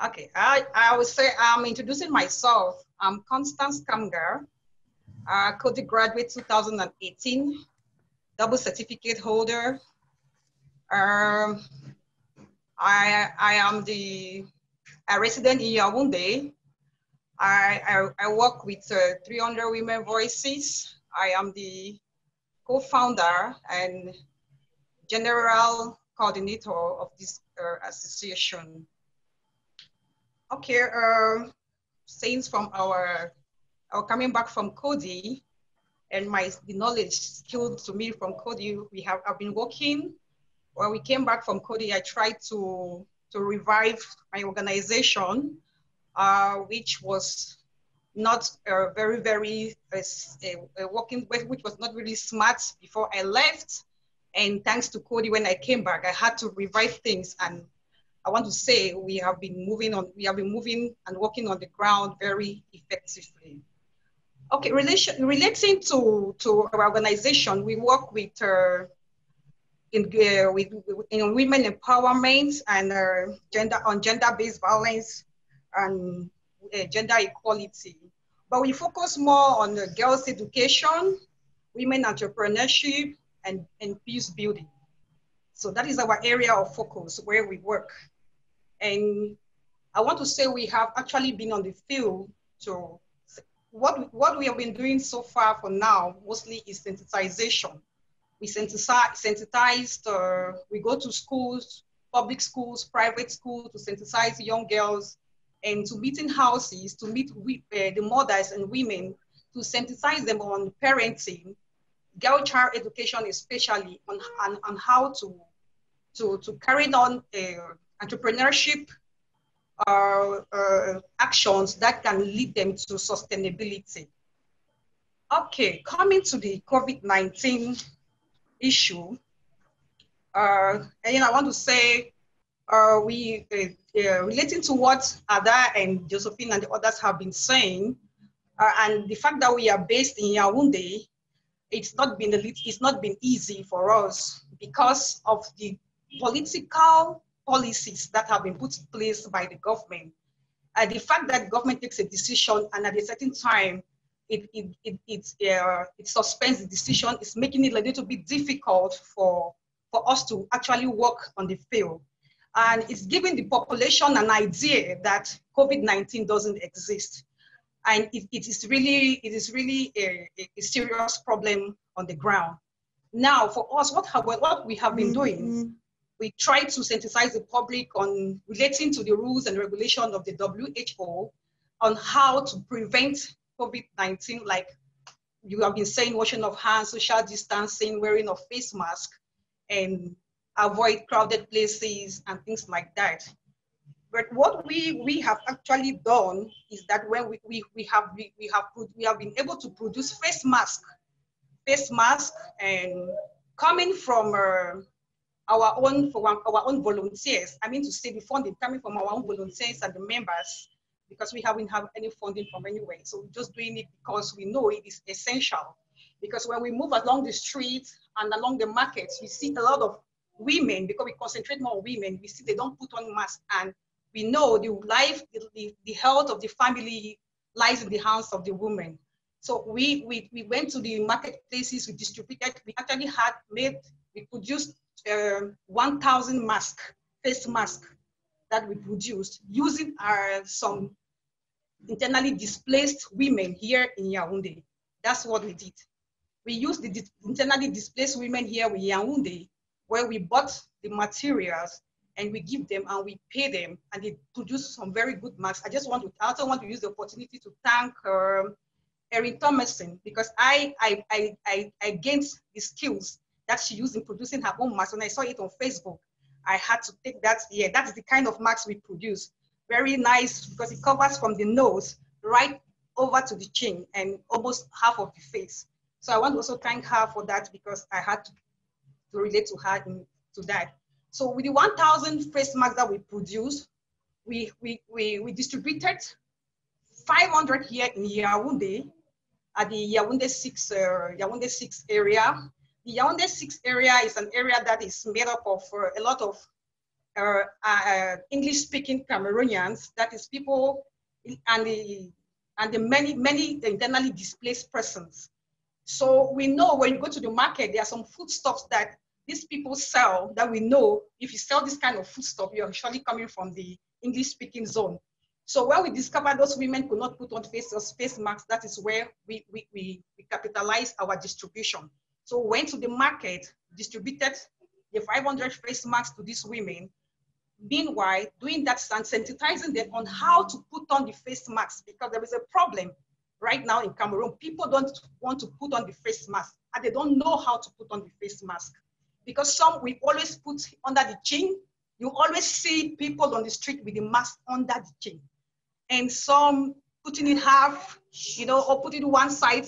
Okay, I, I would say I'm introducing myself. I'm Constance Kamgar, uh, Coady graduate 2018, double certificate holder. Um, I, I am the a resident in Yaoundé, I, I, I work with uh, 300 Women Voices. I am the co-founder and general coordinator of this uh, association. Okay, uh, sayings from our was coming back from Coady and my the knowledge skilled to me from Coady, we have I've been working. When we came back from Coady, I tried to to revive my organization, uh, which was not uh, very, very uh, uh, working, which was not really smart before I left. And thanks to Coady, when I came back, I had to revive things. And I want to say we have been moving on, we have been moving and working on the ground very effectively. Okay, relation, relating to, to our organization, we work with uh, in, uh, with, in women empowerment and uh, gender on gender-based violence and uh, gender equality. But we focus more on girls' education, women entrepreneurship, and, and peace building. So that is our area of focus where we work. And I want to say we have actually been on the field to what, what we have been doing so far for now mostly is sensitization. We sensitize, sensitized, uh, we go to schools, public schools, private schools to sensitize young girls and to meeting houses to meet with, uh, the mothers and women to sensitize them on parenting, girl child education especially on, on, on how to, to, to carry on uh, entrepreneurship uh, uh, actions that can lead them to sustainability. Okay, coming to the COVID-19 issue, uh, and I want to say uh, we uh, uh, relating to what Adah and Josephine and the others have been saying, and the fact that we are based in Yaoundé, it's not been it's not been easy for us because of the political policies that have been put in place by the government. And the fact that government takes a decision and at a certain time it, it, it, it, uh, it suspends the decision is making it a little bit difficult for, for us to actually work on the field and it's giving the population an idea that COVID-19 doesn't exist. And it, it is really, it is really a, a, serious problem on the ground. Now, for us, what, have, what we have been doing, mm -hmm. we try to sensitize the public on relating to the rules and regulation of the WHO on how to prevent COVID-19, like you have been saying, washing of hands, social distancing, wearing of face mask, and avoid crowded places and things like that. But what we, we have actually done is that when we, we, we, have, we, we, have, we have been able to produce face mask, face mask and coming from uh, our own from our own volunteers. I mean to say the funding coming from our own volunteers and the members because we haven't have any funding from anywhere. So we're just doing it because we know it is essential. Because when we move along the streets and along the markets, we see a lot of women, because we concentrate more on women, we see they don't put on masks and we know the life, the, the health of the family lies in the hands of the woman. So we, we, we went to the marketplaces, we distributed, we actually had made, we produced uh, 1,000 mask, face mask that we produced using our, some internally displaced women here in Yaoundé. That's what we did. We used the internally displaced women here in Yaoundé where we bought the materials and we give them and we pay them and they produce some very good masks. I just want to, I also want to use the opportunity to thank um, Erin Thomason because I, I, I, I, I gained the skills that she used in producing her own masks. When I saw it on Facebook, I had to take that, yeah, that's the kind of masks we produce. Very nice because it covers from the nose right over to the chin and almost half of the face. So I want to also thank her for that because I had to to relate to her in, to that. So with the 1,000 face masks that we produced, we, we, we, we distributed 500 here in Yaoundé, at the Yaoundé 6, uh, Yaoundé 6 area. The Yaoundé 6 area is an area that is made up of uh, a lot of uh, uh English-speaking Cameroonians, that is people and the, and the many, many internally displaced persons. So we know when you go to the market, there are some foodstuffs that these people sell that we know if you sell this kind of foodstuff, you're surely coming from the English speaking zone. So when we discovered those women could not put on face, face masks, that is where we, we, we, we capitalized our distribution. So we went to the market, distributed the 500 face masks to these women. Meanwhile, doing that and sensitizing them on how to put on the face masks because there is a problem right now in Cameroon, people don't want to put on the face mask and they don't know how to put on the face mask. Because some we always put under the chin. You always see people on the street with the mask under the chin. And some putting it half, you know, or putting it one side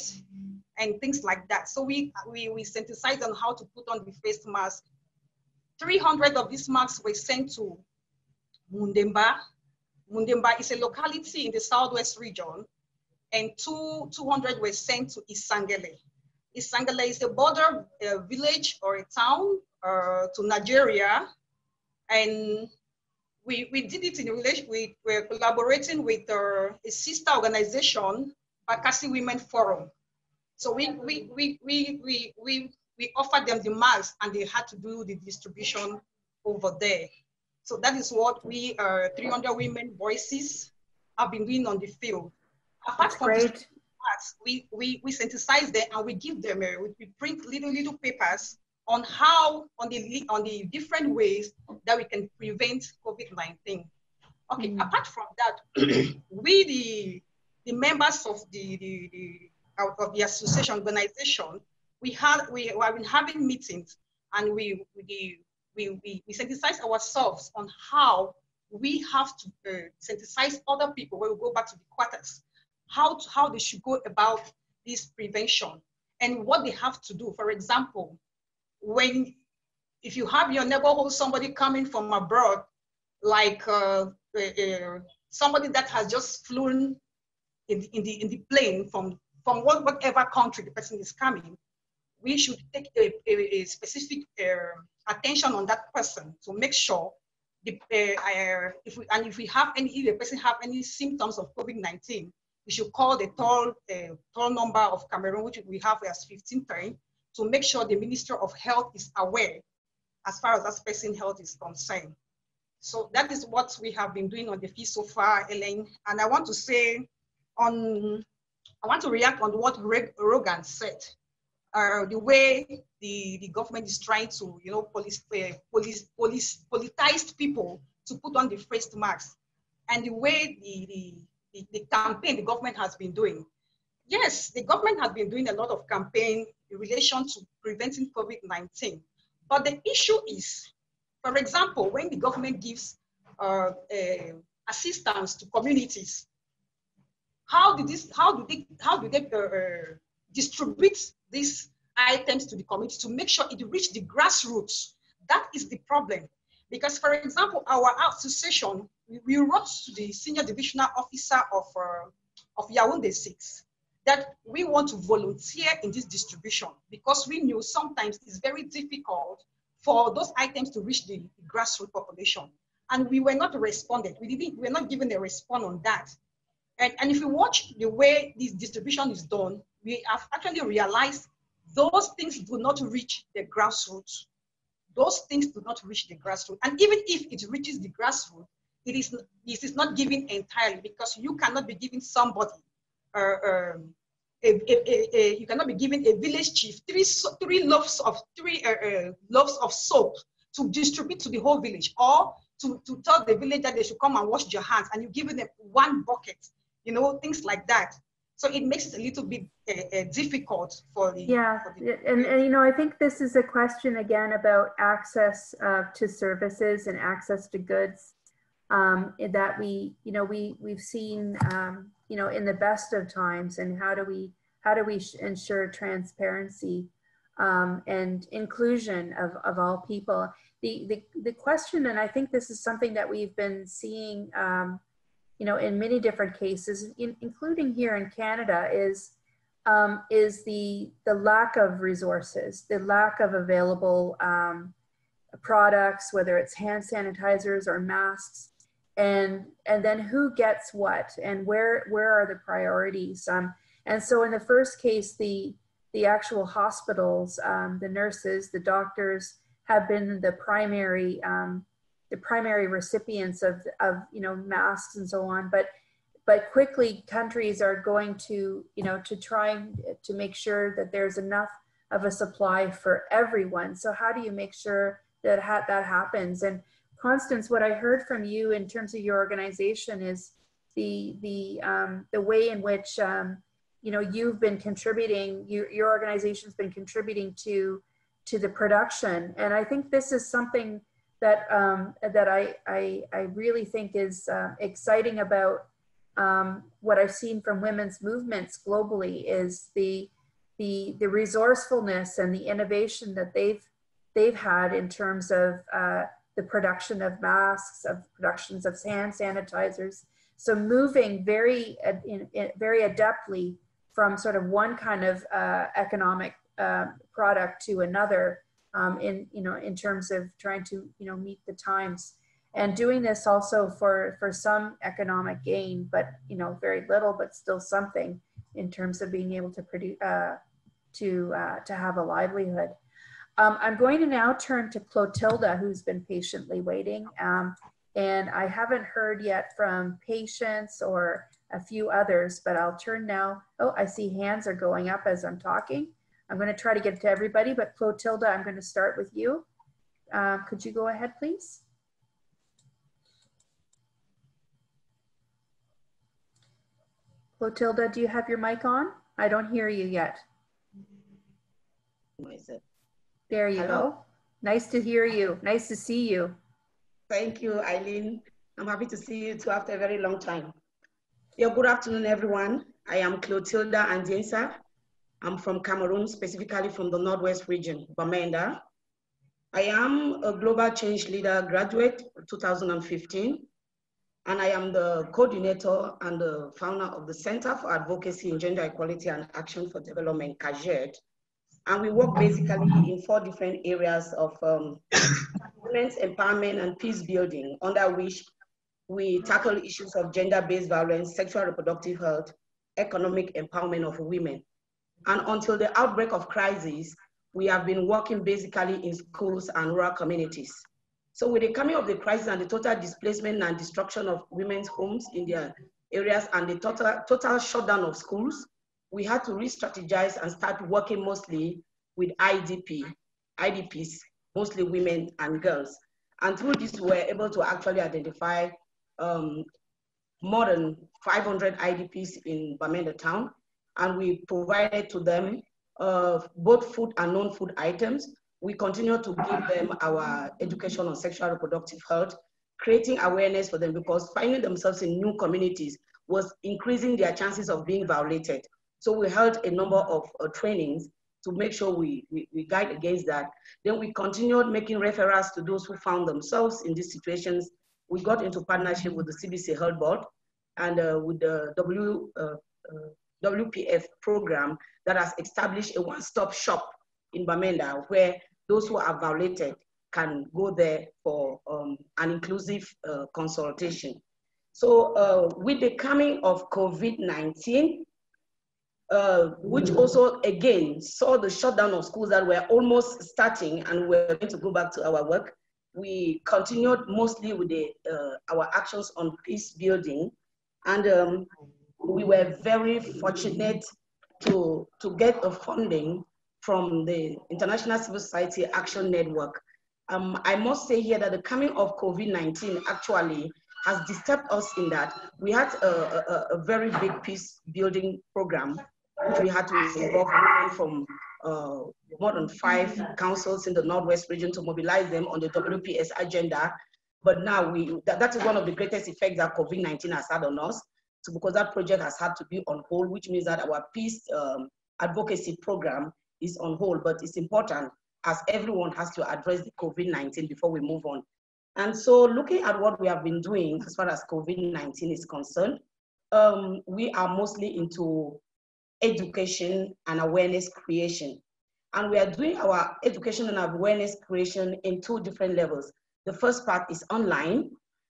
and things like that. So we, we, we synthesized on how to put on the face mask. 300 of these masks were sent to Mundemba. Mundemba is a locality in the southwest region and two, 200 were sent to Isangele. Isangele is a border uh, village or a town uh, to Nigeria. And we, we did it in relation, we were collaborating with uh, a sister organization, Bakassi Women Forum. So we, we, we, we, we, we, we offered them the masks and they had to do the distribution over there. So that is what we, uh, 300 women voices, have been doing on the field. Apart That's great. We, we, we synthesize them and we give them, uh, we print little, little papers on how, on the, on the different ways that we can prevent COVID-19. Okay, mm. apart from that, we, the, the members of the, the, the, of the association organization, we had, we, we have been having meetings and we, we, we, we, we synthesize ourselves on how we have to uh, synthesize other people when we go back to the quarters how, to, how they should go about this prevention and what they have to do. For example, when if you have your neighborhood somebody coming from abroad, like uh, uh, somebody that has just flown in the, in the, in the plane from, from whatever country the person is coming, we should take a, a, a specific uh, attention on that person to make sure the, uh, if we, and if we have any, if the person have any symptoms of COVID-19, we should call the toll, uh, toll number of Cameroon, which we have as 1510, to make sure the Minister of Health is aware as far as that health is concerned. So that is what we have been doing on the field so far, Elaine. And I want to say on, I want to react on what Reg, Rogan said. Uh, the way the, the government is trying to, you know, police, uh, police, police, politize people to put on the face mask, and the way the, the the, the campaign the government has been doing. Yes, the government has been doing a lot of campaign in relation to preventing COVID-19. But the issue is, for example, when the government gives uh, uh, assistance to communities, how did this, how do they, how do they uh, uh, distribute these items to the community to make sure it reach the grassroots? That is the problem. Because for example, our association we wrote to the senior divisional officer of, uh, of Yaoundé 6 that we want to volunteer in this distribution because we knew sometimes it's very difficult for those items to reach the grassroots population. And we were not responded. We didn't, we were not given a response on that. And, and if you watch the way this distribution is done, we have actually realized those things do not reach the grassroots. Those things do not reach the grassroots. And even if it reaches the grassroots, it is, this is not given entirely because you cannot be giving somebody, uh, um, a, a, a, you cannot be giving a village chief three, three loaves of, three uh, uh, loaves of soap to distribute to the whole village or to, to tell the village that they should come and wash their hands and you give them one bucket, you know, things like that. So it makes it a little bit uh, uh, difficult for the yeah, for the, and, and you know I think this is a question again about access uh, to services and access to goods um, that we, you know, we, we've seen, um, you know, in the best of times and how do we, how do we ensure transparency um, and inclusion of, of all people? The, the, the question, and I think this is something that we've been seeing, um, you know, in many different cases, in, including here in Canada, is um, is the the lack of resources, the lack of available um, products, whether it's hand sanitizers or masks, and and then who gets what and where where are the priorities um, and so in the first case the the actual hospitals um, the nurses the doctors have been the primary um, the primary recipients of of you know masks and so on but but quickly countries are going to you know to try to make sure that there's enough of a supply for everyone. So how do you make sure that ha- that happens? And Constance, what I heard from you in terms of your organization is the the um, the way in which um, you know, you've been contributing, you, your organization's been contributing to, to the production. And I think this is something that, um, that I, I, I really think is uh, exciting about um, what I've seen from women's movements globally is the, the, the resourcefulness and the innovation that they've, they've had in terms of uh, the production of masks, of productions of hand sanitizers. So moving very, uh, in, in, very adeptly from sort of one kind of uh, economic uh, product to another um, in, you know, in terms of trying to, you know, meet the times and doing this also for, for some economic gain, but, you know, very little, but still something in terms of being able to produce, uh, to, uh, to have a livelihood. Um, I'm going to now turn to Clotilda, who's been patiently waiting. Um, and I haven't heard yet from patients or a few others, but I'll turn now. Oh, I see hands are going up as I'm talking. I'm going to try to get to everybody, but Clotilda, I'm going to start with you. Uh, could you go ahead, please? Clotilda, do you have your mic on? I don't hear you yet. There you Hello? go. Nice to hear you. Nice to see you. Thank you, Eileen. I'm happy to see you too after a very long time. Yeah, good afternoon, everyone. I am Clotilda Andiensa. I'm from Cameroon, specifically from the Northwest region, Bamenda. I am a Global Change Leader graduate 2015, and I am the coordinator and the founder of the Center for Advocacy in Gender Equality and Action for Development, CAGED, and we work basically in four different areas of um, women's empowerment and peace building, under which we tackle issues of gender-based violence, sexual reproductive health, economic empowerment of women. And until the outbreak of crisis, we have been working basically in schools and rural communities. So with the coming of the crisis and the total displacement and destruction of women's homes in their areas and the total, total shutdown of schools, we had to re-strategize and start working mostly with IDP, IDPs, mostly women and girls. And through this, we were able to actually identify um, more than 500 IDPs in Bamenda town, and we provided to them uh, both food and non-food items. We continue to give them our education on sexual reproductive health, creating awareness for them because finding themselves in new communities was increasing their chances of being violated. So we held a number of uh, trainings to make sure we, we, we, guide against that. Then we continued making referrals to those who found themselves in these situations. We got into partnership with the CBC Health Board and uh, with the w, uh, uh WPF program that has established a one-stop shop in Bamenda where those who are violated can go there for um, an inclusive uh, consultation. So uh, with the coming of COVID-19, uh, which also again saw the shutdown of schools that were almost starting and we're going to go back to our work. We continued mostly with the, uh, our actions on peace building and um, we were very fortunate to, to get the funding from the International Civil Society Action Network. Um, I must say here that the coming of COVID-19 actually has disturbed us in that we had a, a, a very big peace building program which we had to involve women from uh, more than five councils in the Northwest region to mobilize them on the WPS agenda. But now we that, that is one of the greatest effects that COVID-19 has had on us. So because that project has had to be on hold, which means that our peace um, advocacy program is on hold. But it's important as everyone has to address the COVID-19 before we move on. And so looking at what we have been doing as far as COVID-19 is concerned, um, we are mostly into education and awareness creation. And we are doing our education and awareness creation in two different levels. The first part is online.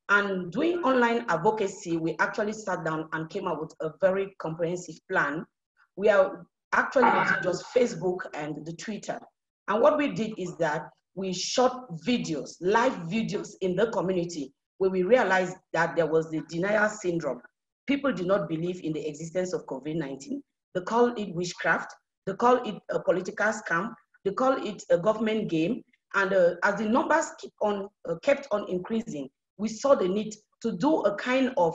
And doing online advocacy, we actually sat down and came up with a very comprehensive plan. We are actually using just Facebook and the Twitter. And what we did is that we shot videos, live videos in the community where we realized that there was the denial syndrome. People do not believe in the existence of COVID-19. They call it witchcraft. They call it a political scam. They call it a government game. And uh, as the numbers keep on, uh, kept on increasing, we saw the need to do a kind of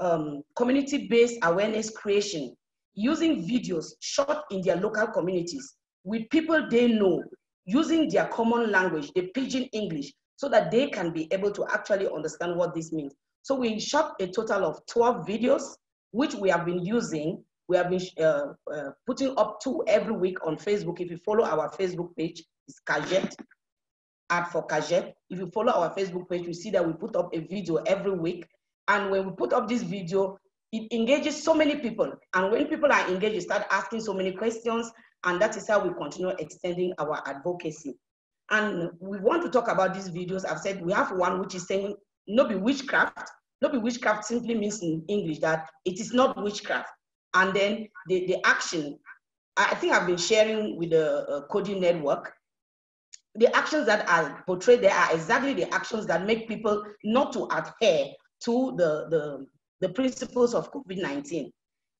um, community-based awareness creation using videos shot in their local communities with people they know, using their common language, the pidgin English, so that they can be able to actually understand what this means. So we shot a total of 12 videos, which we have been using. We have been uh, uh, putting up two every week on Facebook. If you follow our Facebook page, it's CAGET, ad for CAGET. If you follow our Facebook page, you see that we put up a video every week. And when we put up this video, it engages so many people. And when people are engaged, you start asking so many questions. And that is how we continue extending our advocacy. And we want to talk about these videos. I've said we have one which is saying, no be witchcraft. No be witchcraft simply means in English that it is not witchcraft. And then the, the action, I think I've been sharing with the uh, Coady network, the actions that are portrayed there are exactly the actions that make people not to adhere to the, the, the principles of COVID-19.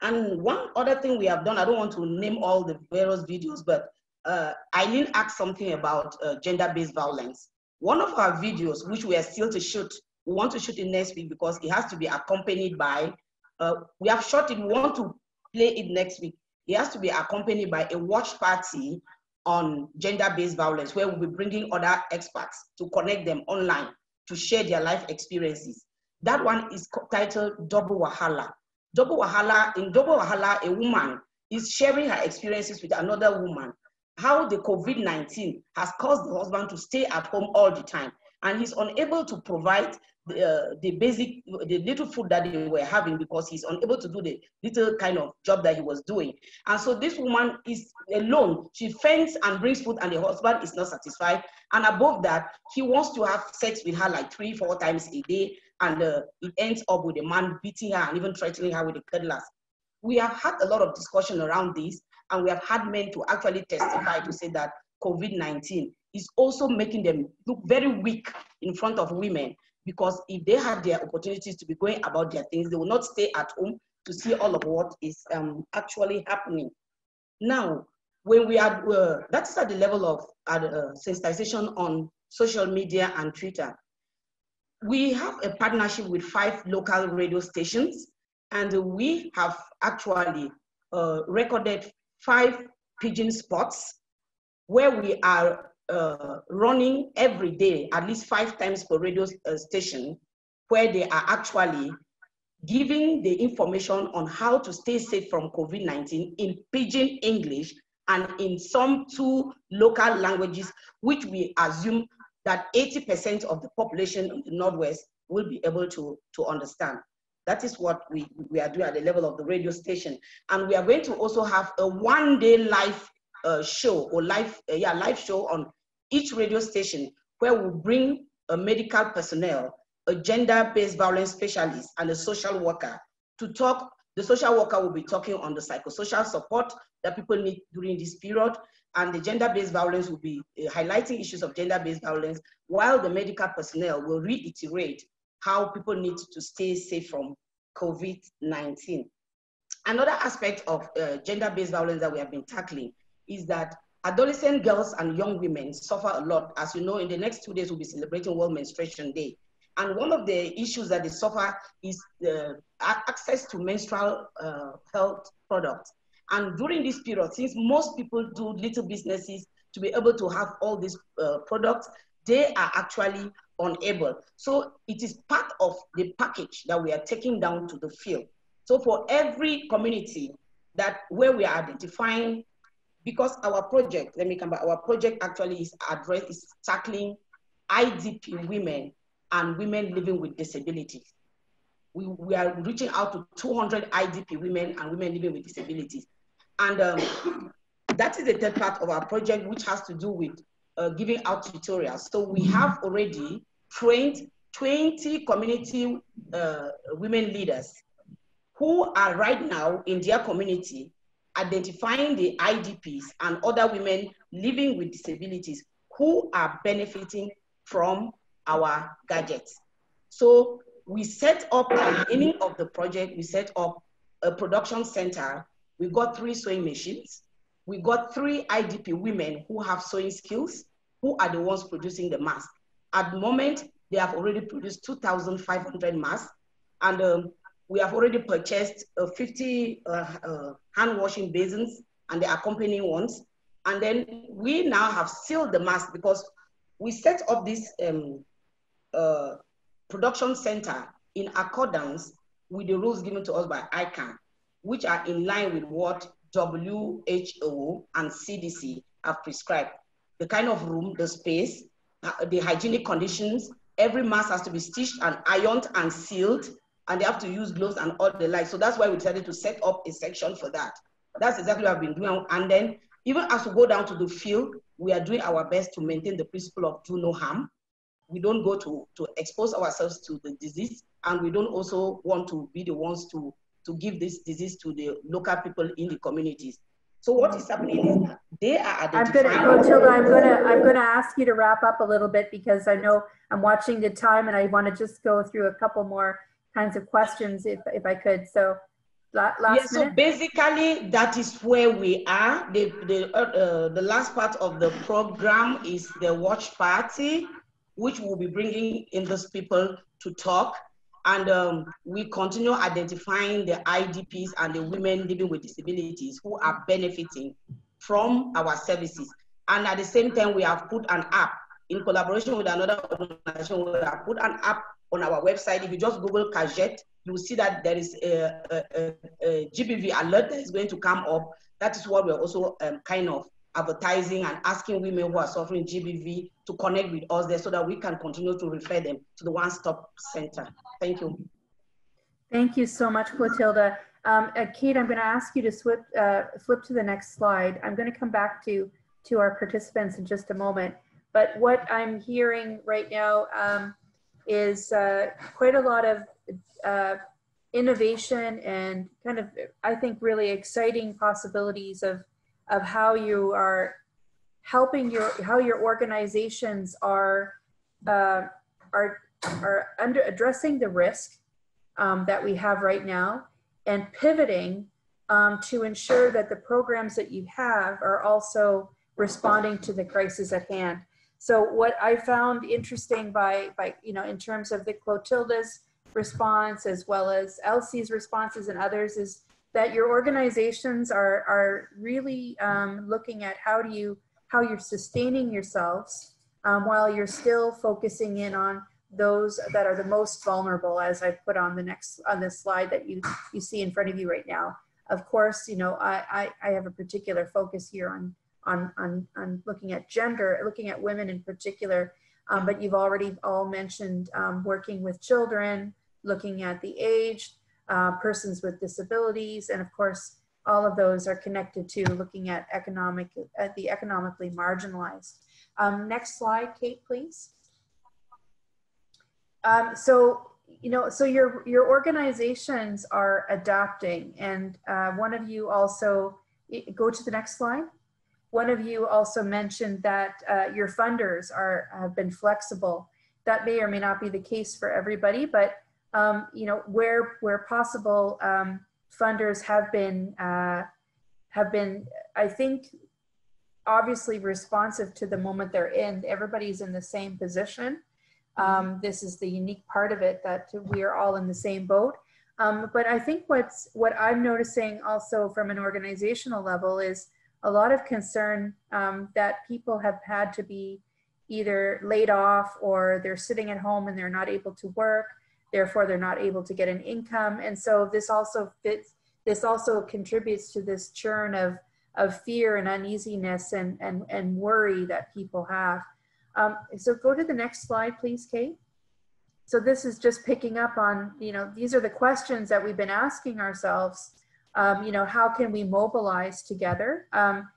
And one other thing we have done, I don't want to name all the various videos, but uh, Eileen asked something about uh, gender-based violence. One of our videos, which we are still to shoot, we want to shoot it next week because it has to be accompanied by, uh, we have shot it, we want to play it next week. It has to be accompanied by a watch party on gender-based violence, where we'll be bringing other experts to connect them online to share their life experiences. That one is titled Double Wahala. Double Wahala, in Double Wahala, a woman is sharing her experiences with another woman, how the COVID-19 has caused the husband to stay at home all the time. And he's unable to provide uh, the basic, the little food that they were having because he's unable to do the little kind of job that he was doing. And so this woman is alone. She fends and brings food and the husband is not satisfied. And above that, he wants to have sex with her like three, four times a day and uh, it ends up with a man beating her and even threatening her with a cutlass. We have had a lot of discussion around this, and we have had men to actually testify to say that COVID-19 is also making them look very weak in front of women because if they have their opportunities to be going about their things, they will not stay at home to see all of what is um, actually happening. Now, when we are, uh, that's at the level of uh, sensitization on social media and Twitter we have a partnership with five local radio stations, and we have actually uh, recorded five pidgin spots where we are uh, running every day, at least five times per radio uh, station, where they are actually giving the information on how to stay safe from COVID-19 in pidgin English and in some two local languages, which we assume that 80% of the population in the Northwest will be able to, to understand. That is what we, we are doing at the level of the radio station. And we are going to also have a one day live uh, show or live, uh, yeah, live show on each radio station where we bring a medical personnel, a gender-based violence specialist, and a social worker to talk. The social worker will be talking on the psychosocial support that people need during this period, and the gender-based violence will be uh, highlighting issues of gender-based violence, while the medical personnel will reiterate how people need to stay safe from COVID-19. Another aspect of uh, gender-based violence that we have been tackling is that adolescent girls and young women suffer a lot. As you know, in the next two days, we'll be celebrating World Menstruation Day. And one of the issues that they suffer is the access to menstrual uh, health products. And during this period, since most people do little businesses to be able to have all these uh, products, they are actually unable. So it is part of the package that we are taking down to the field. So for every community that where we are identifying, because our project, let me come back, our project actually is address is tackling IDP women and women living with disabilities. We, we are reaching out to 200 IDP women and women living with disabilities. And um, that is the third part of our project, which has to do with uh, giving out tutorials. So we have already trained 20 community uh, women leaders who are right now in their community identifying the IDPs and other women living with disabilities who are benefiting from our gadgets. So we set up at the beginning of the project, we set up a production center we got three sewing machines. We got three IDP women who have sewing skills, who are the ones producing the mask. At the moment, they have already produced 2,500 masks. And um, we have already purchased uh, 50 uh, uh, hand washing basins and the accompanying ones. And then we now have sealed the mask because we set up this um, uh, production center in accordance with the rules given to us by ICAN, which are in line with what WHO and CDC have prescribed. The kind of room, the space, the hygienic conditions, every mask has to be stitched and ironed and sealed, and they have to use gloves and all the like. So that's why we decided to set up a section for that. That's exactly what I've been doing. And then even as we go down to the field, we are doing our best to maintain the principle of do no harm. We don't go to, to expose ourselves to the disease, and we don't also want to be the ones to, to give this disease to the local people in the communities. So what is happening is that they are identifying. I'm gonna, I'm gonna, I'm gonna ask you to wrap up a little bit because I know I'm watching the time and I want to just go through a couple more kinds of questions if, if I could. So last yeah, so minute. basically that is where we are. The, the, uh, uh, the last part of the program is the watch party, which will be bringing in those people to talk. And um, we continue identifying the IDPs and the women living with disabilities who are benefiting from our services. And at the same time, we have put an app in collaboration with another organization. We have put an app on our website. If you just Google CAGET, you will see that there is a, a, a, GBV alert that is going to come up. That is what we're also um, kind of advertising and asking women who are suffering GBV to connect with us there so that we can continue to refer them to the one-stop center. Thank you. Thank you so much, Clotilda. Um, uh, Kate, I'm going to ask you to flip, uh, flip to the next slide. I'm going to come back to, to our participants in just a moment. But what I'm hearing right now um, is uh, quite a lot of uh, innovation and kind of, I think, really exciting possibilities of, of how you are helping your, how your organizations are, uh, are, are under addressing the risk um, that we have right now and pivoting um, to ensure that the programs that you have are also responding to the crisis at hand. So what I found interesting by, by you know, in terms of the Clotilda's response as well as Elsie's responses and others is that your organizations are, are really um, looking at how do you, how you're sustaining yourselves um, while you're still focusing in on those that are the most vulnerable as I put on the next, on this slide that you, you see in front of you right now. Of course, you know, I, I, I have a particular focus here on on, on, on looking at gender, looking at women in particular. Um, but you've already all mentioned um, working with children, looking at the aged, uh, persons with disabilities, and of course, all of those are connected to looking at economic, at the economically marginalized. Um, next slide, Kate, please. Um, so, you know, so your, your organizations are adapting and uh, one of you also, go to the next slide. One of you also mentioned that uh, your funders are have been flexible. That may or may not be the case for everybody, but um, you know where where possible, um, funders have been uh, have been I think obviously responsive to the moment they're in. Everybody's in the same position. Um, this is the unique part of it that we are all in the same boat. Um, but I think what's what I'm noticing also from an organizational level is a lot of concern um, that people have had to be either laid off or they're sitting at home and they're not able to work therefore they're not able to get an income. And so this also fits this also contributes to this churn of of fear and uneasiness and and, and worry that people have. Um, so go to the next slide please kate. So this is just picking up on you know these are the questions that we've been asking ourselves um, you know, how can we mobilize together? Um,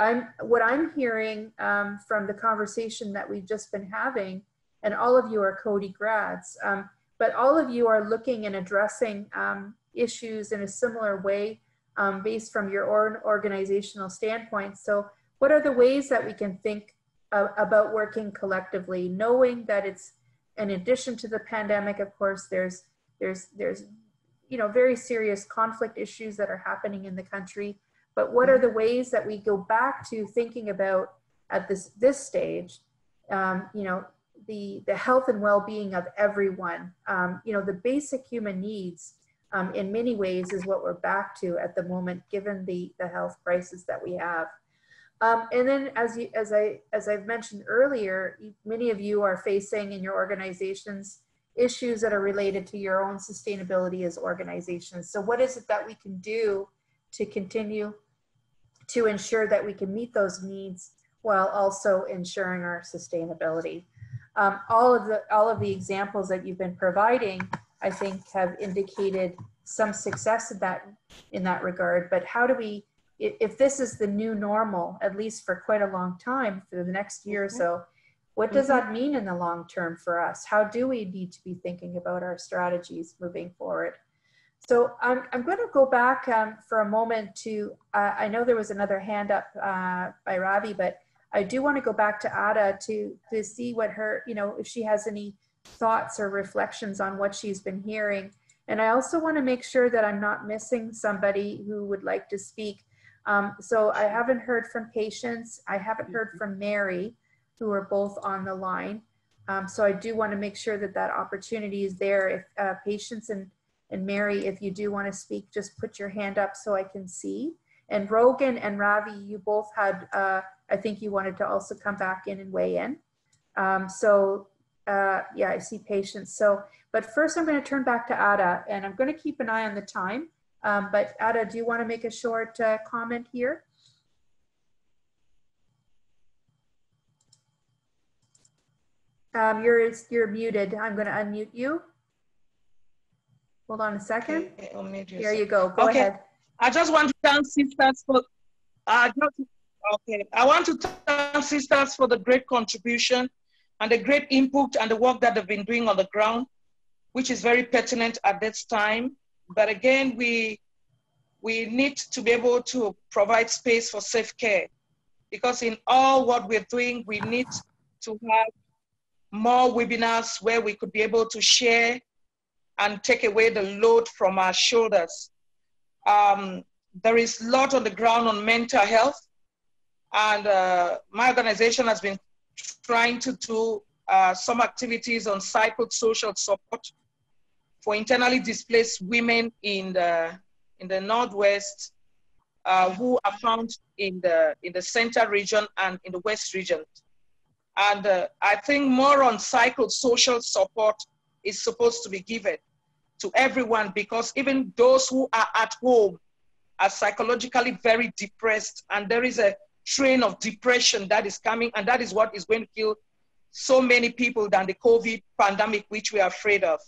I'm, what I'm hearing um, from the conversation that we've just been having, and all of you are Coady grads, um, but all of you are looking and addressing um, issues in a similar way um, based from your own organizational standpoint. So what are the ways that we can think uh, about working collectively, knowing that it's in addition to the pandemic, of course, there's there's there's you know, very serious conflict issues that are happening in the country. But what are the ways that we go back to thinking about at this this stage, um, you know, the the health and well-being of everyone, um, you know, the basic human needs um, in many ways is what we're back to at the moment, given the, the health crisis that we have. Um, and then as, you, as, I, as I've mentioned earlier, many of you are facing in your organizations issues that are related to your own sustainability as organizations. So what is it that we can do to continue to ensure that we can meet those needs while also ensuring our sustainability? Um, all of the all of the examples that you've been providing, I think, have indicated some success in that in that regard. But how do we, if this is the new normal, at least for quite a long time, for the next year or so, what does that mean in the long term for us? How do we need to be thinking about our strategies moving forward? So I'm, I'm going to go back um, for a moment to, uh, I know there was another hand up uh, by Ravi, but I do want to go back to Adah to, to see what her, you know, if she has any thoughts or reflections on what she's been hearing. And I also want to make sure that I'm not missing somebody who would like to speak. Um, so I haven't heard from Patience. I haven't heard from Mary who are both on the line. Um, so I do want to make sure that that opportunity is there. If uh, Patience and, and Mary, if you do want to speak, just put your hand up so I can see. And Rogan and Ravi, you both had, uh, I think you wanted to also come back in and weigh in. Um, so uh, yeah, I see Patience. So, but first I'm going to turn back to Adah and I'm going to keep an eye on the time. Um, but Adah, do you want to make a short uh, comment here? Um, you're, you're muted. I'm going to unmute you. Hold on a second. Okay, Here you go. Go okay. ahead. I just want to thank sisters for. Uh, okay, I want to thank sisters for the great contribution and the great input and the work that they've been doing on the ground, which is very pertinent at this time. But again, we we need to be able to provide space for safe care, because in all what we're doing, we need to have more webinars where we could be able to share and take away the load from our shoulders. Um, there is a lot on the ground on mental health, and uh, my organization has been trying to do uh, some activities on psychosocial support for internally displaced women in the in the northwest uh, who are found in the in the center region and in the west region. And uh, I think more on psychosocial support is supposed to be given to everyone because even those who are at home are psychologically very depressed and there is a train of depression that is coming and that is what is going to kill so many people than the COVID pandemic, which we are afraid of.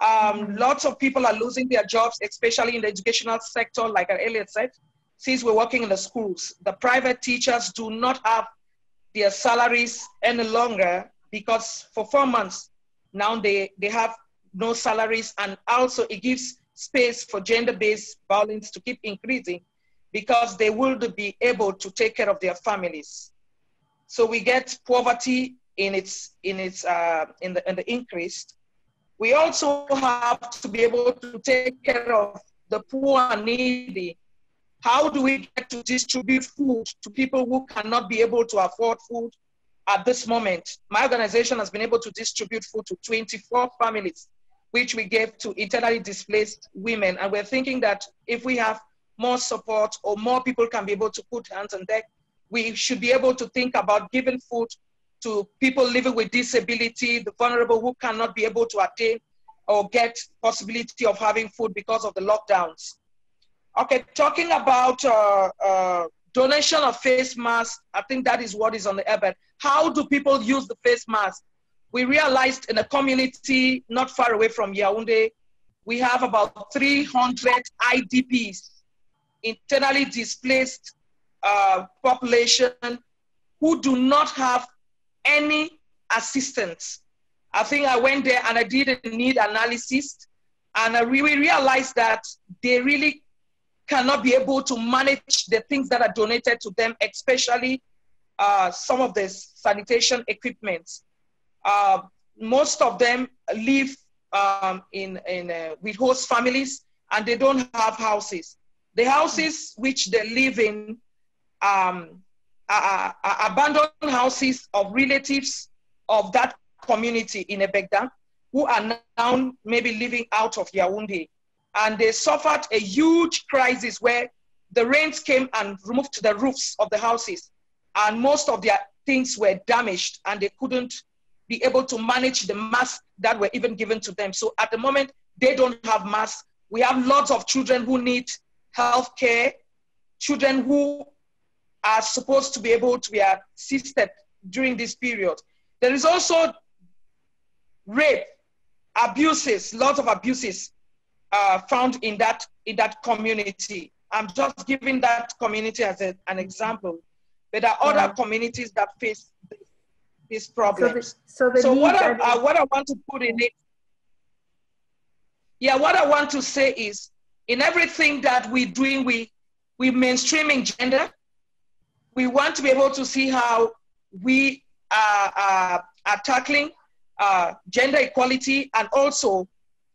Um, mm-hmm. Lots of people are losing their jobs, especially in the educational sector, like I earlier said, since we're working in the schools. The private teachers do not have their salaries any longer because for four months now they, they have no salaries and also it gives space for gender-based violence to keep increasing because they will be able to take care of their families. So we get poverty in its in its uh, in the in the increase. We also have to be able to take care of the poor and needy how do we get to distribute food to people who cannot be able to afford food at this moment? My organization has been able to distribute food to 24 families, which we gave to internally displaced women. And we're thinking that if we have more support or more people can be able to put hands on deck, we should be able to think about giving food to people living with disability, the vulnerable who cannot be able to attain or get possibility of having food because of the lockdowns. Okay, talking about uh, uh, donation of face masks, I think that is what is on the air. how do people use the face mask? We realized in a community not far away from Yaoundé, we have about 300 IDPs, internally displaced uh, population, who do not have any assistance. I think I went there and I did a need analysis, and I really realized that they really cannot be able to manage the things that are donated to them, especially uh, some of the sanitation equipment. Uh, most of them live um, in, in uh, with host families and they don't have houses. The houses which they live in um, are, are, abandoned houses of relatives of that community in Ebegda who are now maybe living out of Yaoundé and they suffered a huge crisis where the rains came and removed the roofs of the houses, and most of their things were damaged, and they couldn't be able to manage the masks that were even given to them. So at the moment, they don't have masks. We have lots of children who need health care, children who are supposed to be able to be assisted during this period. There is also rape, abuses, lots of abuses uh, found in that, in that community. I'm just giving that community as a, an example. But there are other yeah. communities that face these problems. So, the, so, the so what, I, uh, what I want to put in it, yeah, what I want to say is, in everything that we're doing, we, we mainstreaming gender. We want to be able to see how we are, are, are tackling uh, gender equality and also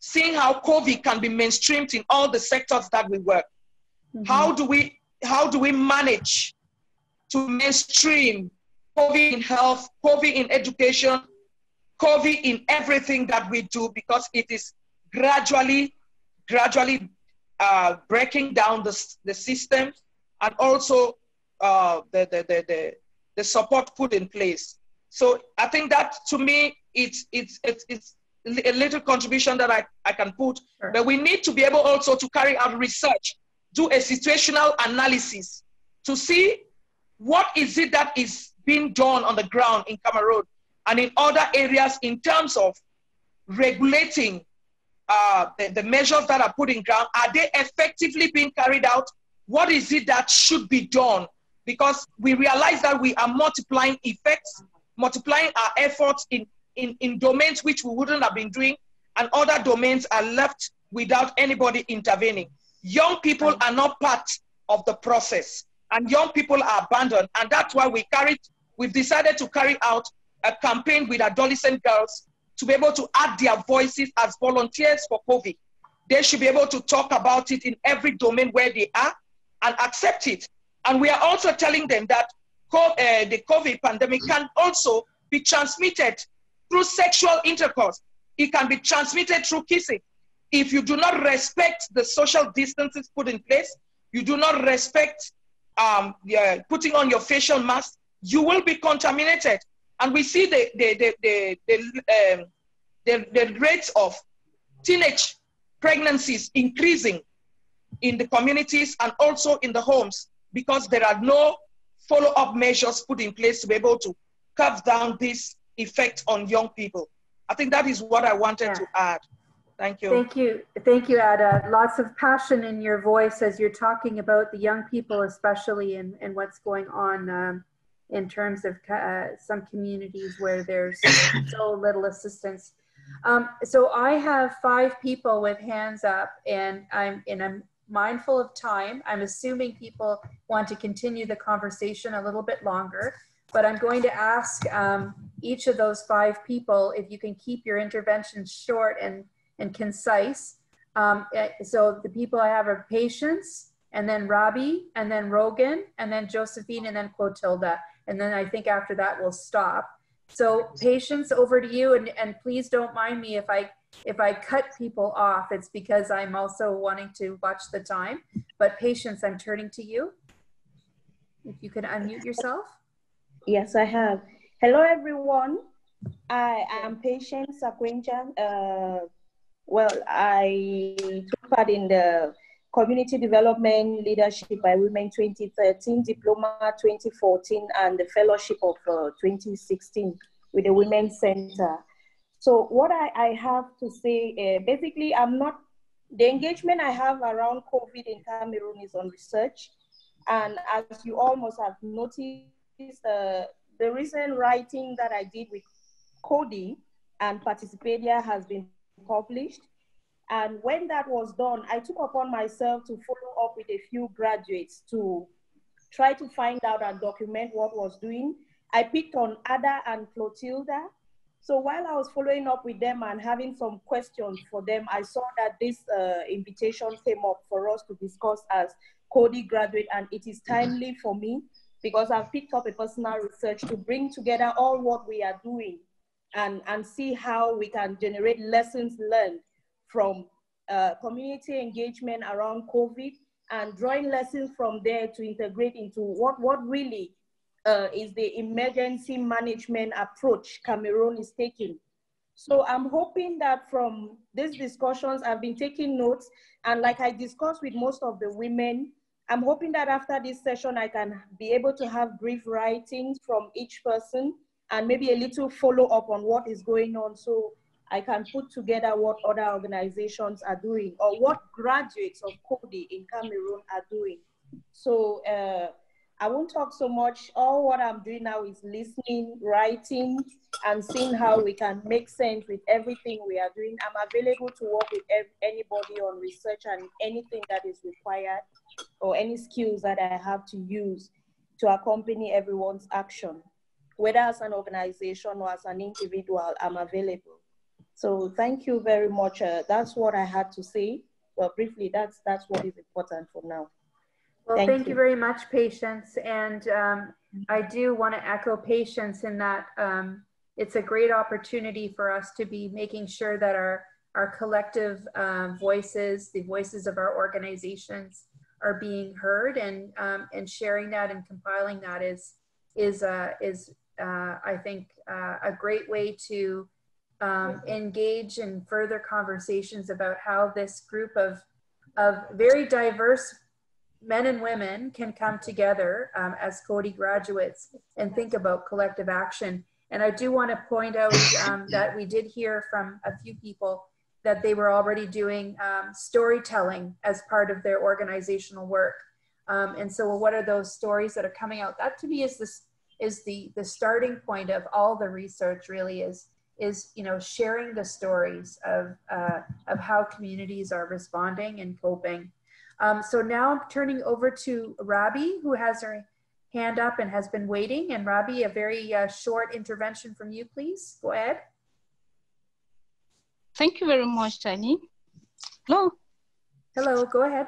seeing how COVID can be mainstreamed in all the sectors that we work. Mm-hmm. How do we how do we manage to mainstream COVID in health, COVID in education, COVID in everything that we do because it is gradually, gradually uh, breaking down the, the system and also uh, the, the, the, the, the support put in place. So I think that to me, it's, it's, it's, it's a little contribution that I, I can put, sure. but we need to be able also to carry out research, do a situational analysis to see what is it that is being done on the ground in Cameroon and in other areas in terms of regulating uh, the, the measures that are put in ground. Are they effectively being carried out? What is it that should be done? Because we realize that we are multiplying effects, multiplying our efforts in in, in domains which we wouldn't have been doing, and other domains are left without anybody intervening. Young people are not part of the process, and young people are abandoned. And that's why we carried, we've decided to carry out a campaign with adolescent girls to be able to add their voices as volunteers for COVID. They should be able to talk about it in every domain where they are and accept it. And we are also telling them that uh, the COVID pandemic can also be transmitted through sexual intercourse. It can be transmitted through kissing. If you do not respect the social distances put in place, you do not respect um, putting on your facial mask, you will be contaminated. And we see the, the, the, the, the, um, the, the rates of teenage pregnancies increasing in the communities and also in the homes because there are no follow-up measures put in place to be able to curb down this effect on young people. I think that is what I wanted yeah. to add. Thank you. Thank you. Thank you, Adah. Lots of passion in your voice as you're talking about the young people, especially, and, and what's going on um, in terms of uh, some communities where there's so little assistance. Um, so I have five people with hands up, and I'm and I'm mindful of time. I'm assuming people want to continue the conversation a little bit longer but I'm going to ask um, each of those five people if you can keep your interventions short and, and concise. Um, eh, so the people I have are Patience, and then Robbie, and then Rogan, and then Josephine, and then Clotilda. And then I think after that we'll stop. So Patience, over to you, and, and please don't mind me if I if I cut people off. It's because I'm also wanting to watch the time. But Patience, I'm turning to you. If you can unmute yourself. Yes, I have. Hello, everyone. I am Patience Sakwencha. Uh, well, I took part in the Community Development Leadership by Women 2013, Diploma 2014, and the Fellowship of uh, 2016 with the Women's Center. So what I, I have to say, uh, basically, I'm not, the engagement I have around COVID in Cameroon is on research. And as you almost have noticed, uh, the recent writing that I did with Coady and Participedia has been published. And when that was done, I took upon myself to follow up with a few graduates to try to find out and document what was doing. I picked on Adah and Clotilda. So while I was following up with them and having some questions for them, I saw that this uh, invitation came up for us to discuss as Coady graduate, and it is timely for me because I've picked up a personal research to bring together all what we are doing and, and see how we can generate lessons learned from uh, community engagement around COVID and drawing lessons from there to integrate into what, what really uh, is the emergency management approach Cameroon is taking. So I'm hoping that from these discussions, I've been taking notes, and like I discussed with most of the women, I'm hoping that after this session, I can be able to have brief writings from each person and maybe a little follow up on what is going on so I can put together what other organizations are doing or what graduates of Coady in Cameroon are doing. So uh, I won't talk so much. All what I'm doing now is listening, writing, and seeing how we can make sense with everything we are doing. I'm available to work with anybody on research and anything that is required or any skills that I have to use to accompany everyone's action. Whether as an organization or as an individual, I'm available. So thank you very much. Uh, that's what I had to say. Well, briefly, that's that's what is important for now. Well, thank, thank you. you. very much, Patience. And um, I do want to echo Patience in that um, it's a great opportunity for us to be making sure that our, our collective um, voices, the voices of our organizations are being heard and, um, and sharing that and compiling that is, is, uh, is uh, I think, uh, a great way to um, engage in further conversations about how this group of, of very diverse men and women can come together um, as Coady graduates and think about collective action. And I do want to point out um, that we did hear from a few people that they were already doing um, storytelling as part of their organizational work. Um, and so, well, what are those stories that are coming out? That to me is this is the the starting point of all the research. Really is is you know sharing the stories of uh, of how communities are responding and coping. Um, so now I'm turning over to Robbie, who has her hand up and has been waiting. And Robbie, a very uh, short intervention from you, please. Go ahead. Thank you very much, Tani. Hello. Hello, go ahead.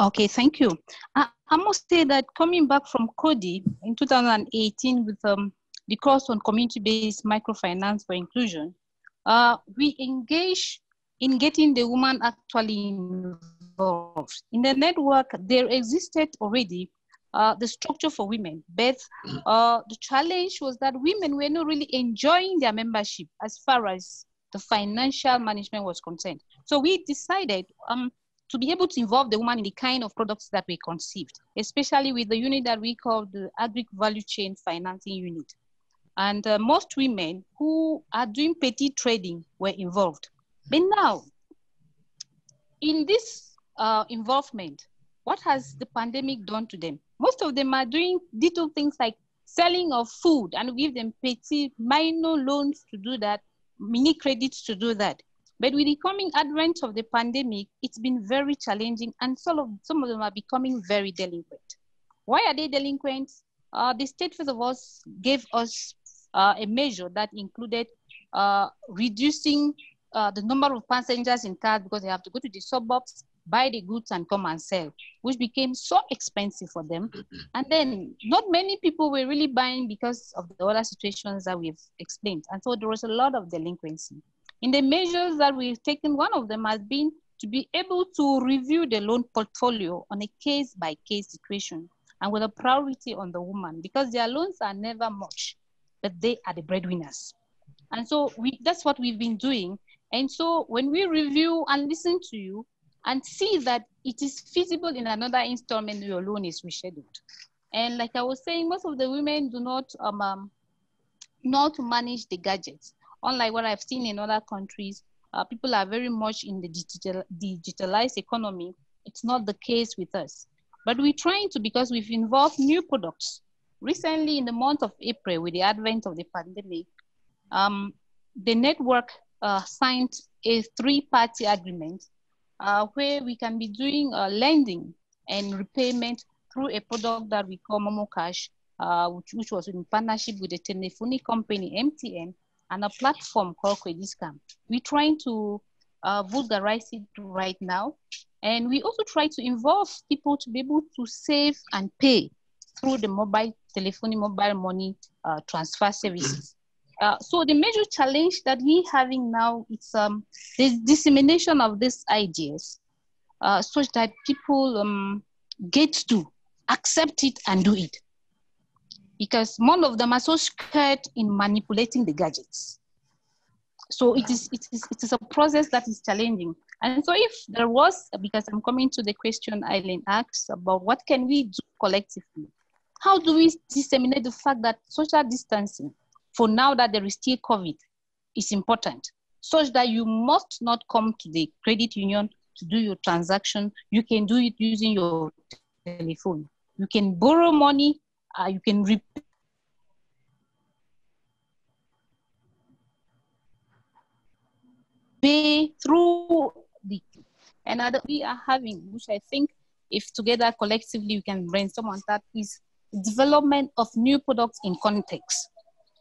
Okay, thank you. I, I must say that coming back from Coady in 2018 with um, the course on community-based microfinance for inclusion, uh, we engage in getting the woman actually involved. In the network, there existed already uh, the structure for women, but uh, the challenge was that women were not really enjoying their membership as far as the financial management was concerned. So we decided um, to be able to involve the woman in the kind of products that we conceived, especially with the unit that we call the Agri Value Chain Financing Unit. And uh, most women who are doing petty trading were involved. But now, in this uh, involvement, what has the pandemic done to them? Most of them are doing little things like selling of food and give them petty minor loans to do that, mini credits to do that. But with the coming advent of the pandemic, it's been very challenging and some of, some of them are becoming very delinquent. Why are they delinquent? Uh, the state, first of all, gave us uh, a measure that included uh, reducing uh, the number of passengers in cars because they have to go to the suburbs, buy the goods and come and sell, which became so expensive for them. Mm-hmm. And then not many people were really buying because of the other situations that we've explained. And so there was a lot of delinquency. In the measures that we've taken, one of them has been to be able to review the loan portfolio on a case by case situation and with a priority on the woman because their loans are never much, but they are the breadwinners. And so we, that's what we've been doing. And so when we review and listen to you, and see that it is feasible in another installment your loan is rescheduled. And like I was saying, most of the women do not um, um manage the gadgets. Unlike what I've seen in other countries, uh, people are very much in the digital digitalized economy. It's not the case with us. But we're trying to because we've involved new products. Recently, in the month of April, with the advent of the pandemic, um, the network uh, signed a three-party agreement uh, where we can be doing uh, lending and repayment through a product that we call Momo Cash, uh, which, which, was in partnership with the telephony company MTN and a platform called Crediscam. We're trying to uh, vulgarize it right now. And we also try to involve people to be able to save and pay through the mobile telephony, mobile money uh, transfer services. Uh, so the major challenge that we having now is um, the dissemination of these ideas uh, such that people um, get to accept it and do it. Because most of them are so scared in manipulating the gadgets. So it is, it is, it is a process that is challenging. And so if there was, because I'm coming to the question Eileen asked about what can we do collectively? How do we disseminate the fact that social distancing, for now that there is still COVID, is important, such that you must not come to the credit union to do your transaction. You can do it using your telephone. You can borrow money, uh, you can repay pay through the another we are having, which I think if together collectively we can brainstorm on that is development of new products in context,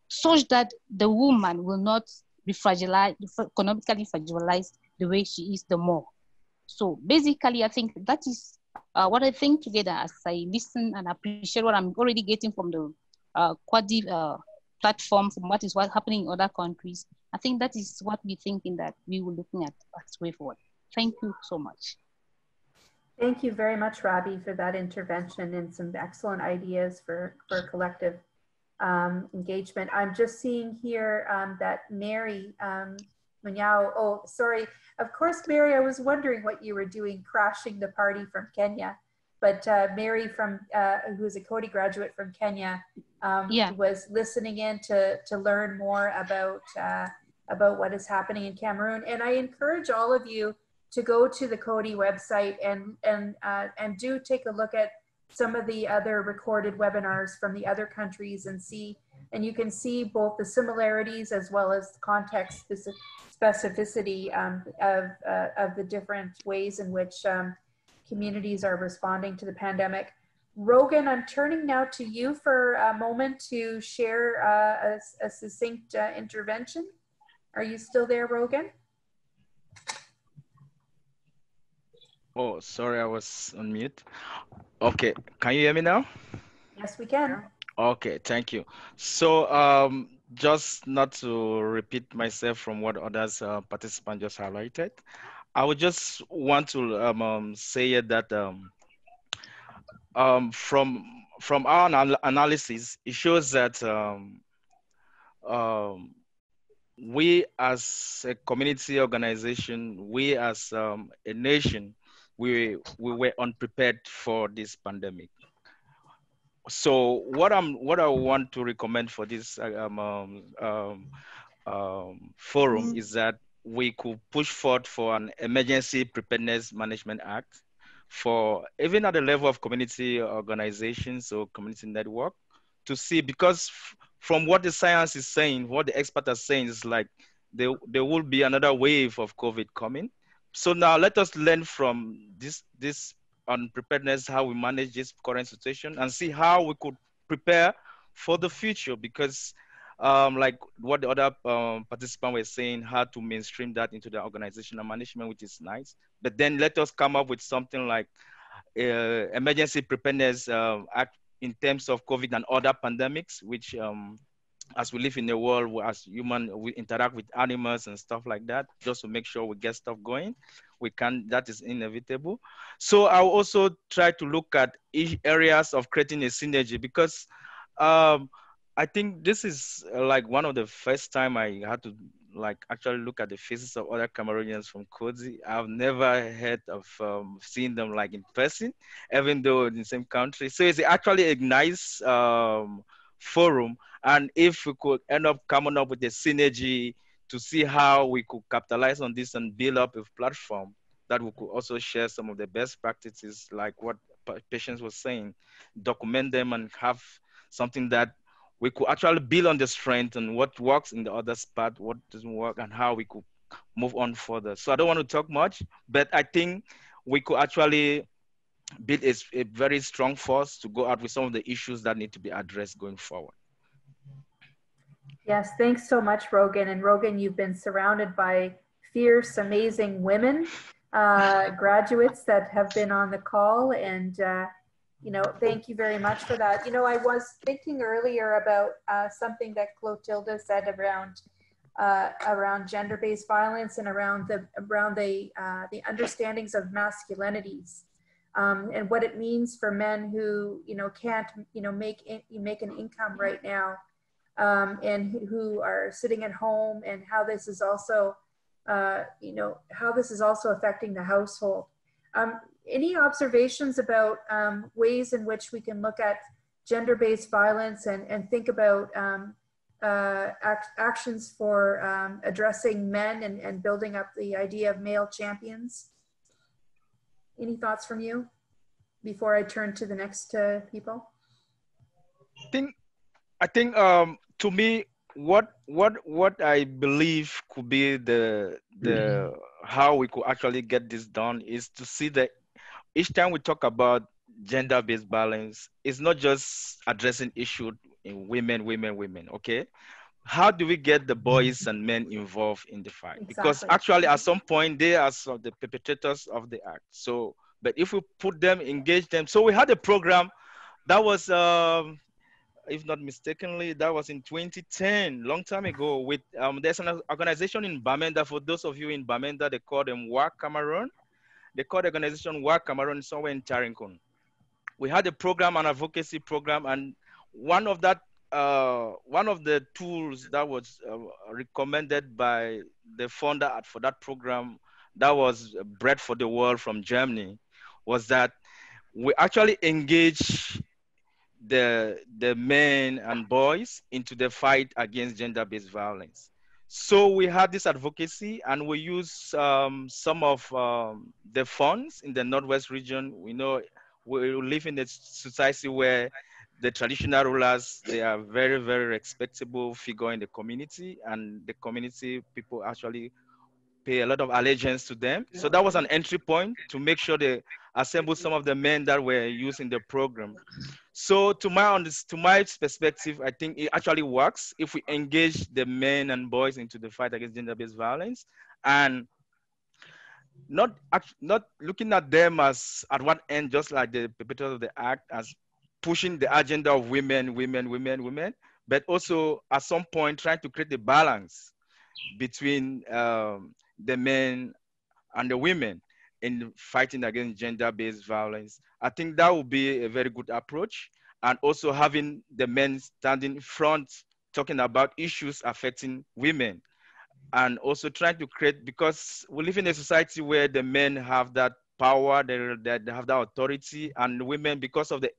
such that the woman will not be fragilized, economically fragilized the way she is the more. So basically, I think that is uh, what I think together as I listen and appreciate what I'm already getting from the uh, uh, platform, from what is what happening in other countries. I think that is what we're thinking that we were looking at as way forward. Thank you so much. Thank you very much, Robbie, for that intervention and some excellent ideas for, for collective um, engagement. I'm just seeing here um, that Mary um, Munyao, oh, sorry. Of course, Mary, I was wondering what you were doing crashing the party from Kenya. But uh, Mary, from uh, who's a Coady graduate from Kenya, um, yeah. was listening in to, to learn more about, uh, about what is happening in Cameroon. And I encourage all of you to go to the Coady website and and uh, and do take a look at some of the other recorded webinars from the other countries and see and you can see both the similarities as well as the context specificity um, of, uh, of the different ways in which um, communities are responding to the pandemic. Rogan, I'm turning now to you for a moment to share uh, a, a, succinct uh, intervention. Are you still there, Rogan? Oh, sorry, I was on mute. Okay, can you hear me now? Yes, we can. Okay, thank you. So um, just not to repeat myself from what others uh, participants just highlighted, I would just want to um, um, say that um, um, from from our anal analysis, it shows that um, we as a community organization, we as a nation, we we were unprepared for this pandemic. So what I'm what I want to recommend for this um, um, um, um forum is that we could push forward for an emergency preparedness management act for even at the level of community organizations or community network to see because from what the science is saying, what the experts are saying is like there, there will be another wave of COVID coming so now let us learn from this this unpreparedness, how we manage this current situation, and see how we could prepare for the future. Because, um, like what the other um, participant was saying, how to mainstream that into the organizational management, which is nice. But then let us come up with something like uh, emergency preparedness uh, act in terms of COVID and other pandemics, which um, as we live in a world where as human we interact with animals and stuff like that just to make sure we get stuff going we can that is inevitable so i'll also try to look at areas of creating a synergy because um, i think this is uh, like one of the first time i had to like actually look at the faces of other Cameroonians from Coady. I've never heard of um, seeing them like in person, even though in the same country. So it's actually a nice um, forum and if we could end up coming up with a synergy to see how we could capitalize on this and build up a platform that we could also share some of the best practices, like what patients were saying, document them and have something that we could actually build on the strength and what works in the other spot, what doesn't work, and how we could move on further. So I don't want to talk much, but I think we could actually build a, a very strong force to go out with some of the issues that need to be addressed going forward. Yes, thanks so much, Rogan. And Rogan, you've been surrounded by fierce, amazing women, uh, graduates that have been on the call. And uh, you know, thank you very much for that. You know, I was thinking earlier about uh, something that Clotilda said around uh, around gender-based violence and around the around the uh, the understandings of masculinities um, and what it means for men who you know can't you know make in, make an income right now um, and who are sitting at home and how this is also uh, you know how this is also affecting the household. Um, any observations about um, ways in which we can look at gender-based violence and, and think about um, uh, act, actions for um, addressing men and, and building up the idea of male champions. Any thoughts from you before I turn to the next uh, people? I think, I think um, to me, what what what I believe could be the the how we could actually get this done is to see that each time we talk about gender-based violence, it's not just addressing issue in women, women, women, okay? How do we get the boys and men involved in the fight? Exactly. Because actually at some point they are some of the perpetrators of the act. So, but if we put them, engage them. So we had a program that was, um, if not mistakenly, that was in 2010, long time ago with, um, there's an organization in Bamenda, for those of you in Bamenda, they call them WAC Cameroon. They call the organization WAC Cameroon somewhere in Tarinkon. We had a program, an advocacy program, and one of that uh, one of the tools that was uh, recommended by the founder for that program that was bread for the world from germany was that we actually engage the the men and boys into the fight against gender-based violence so we had this advocacy and we use um, some of um, the funds in the northwest region we know we live in a society where the traditional rulers, they are very, very respectable figure in the community and the community people actually pay a lot of allegiance to them. So that was an entry point to make sure they assemble some of the men that were used in the program. So to my, to my perspective, I think it actually works if we engage the men and boys into the fight against gender-based violence and not not looking at them as at one end just like the perpetrators of the act as pushing the agenda of women, women, women, women, but also at some point trying to create a balance between um, the men and the women in fighting against gender-based violence. I think that would be a very good approach. And also having the men standing front, talking about issues affecting women. And also trying to create, because we live in a society where the men have that power, they, they have that authority, and women, because of the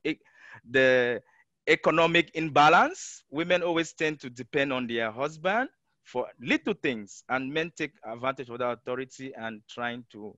the economic imbalance, women always tend to depend on their husband for little things, and men take advantage of that authority and trying to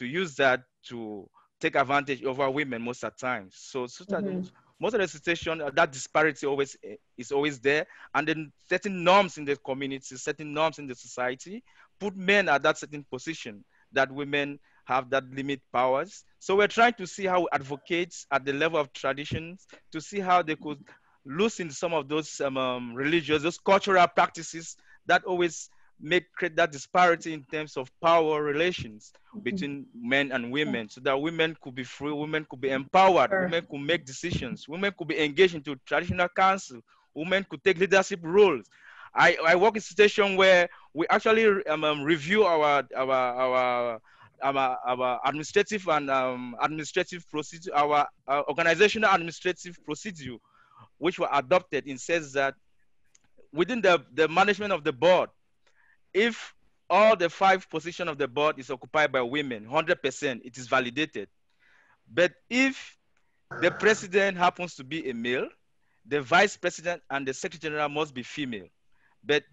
to use that to take advantage over women most of the time. So, so mm-hmm. most of the situation, uh, that disparity always eh, is always there, and then certain norms in the community, certain norms in the society, put men at that certain position that women have that limit powers. So we're trying to see how advocates at the level of traditions to see how they could loosen some of those um, um, religious, those cultural practices that always make create that disparity in terms of power relations mm-hmm. between men and women so that women could be free women could be empowered sure. women could make decisions women could be engaged into traditional council women could take leadership roles i i work in a situation where we actually um, um, review our our our our, our administrative and um, administrative procedure, our organizational administrative procedure, which were adopted in says that within the, the management of the board, if all the five position of the board is occupied by women, 100%, it is validated. But if the president happens to be a male, the vice president and the secretary general must be female. But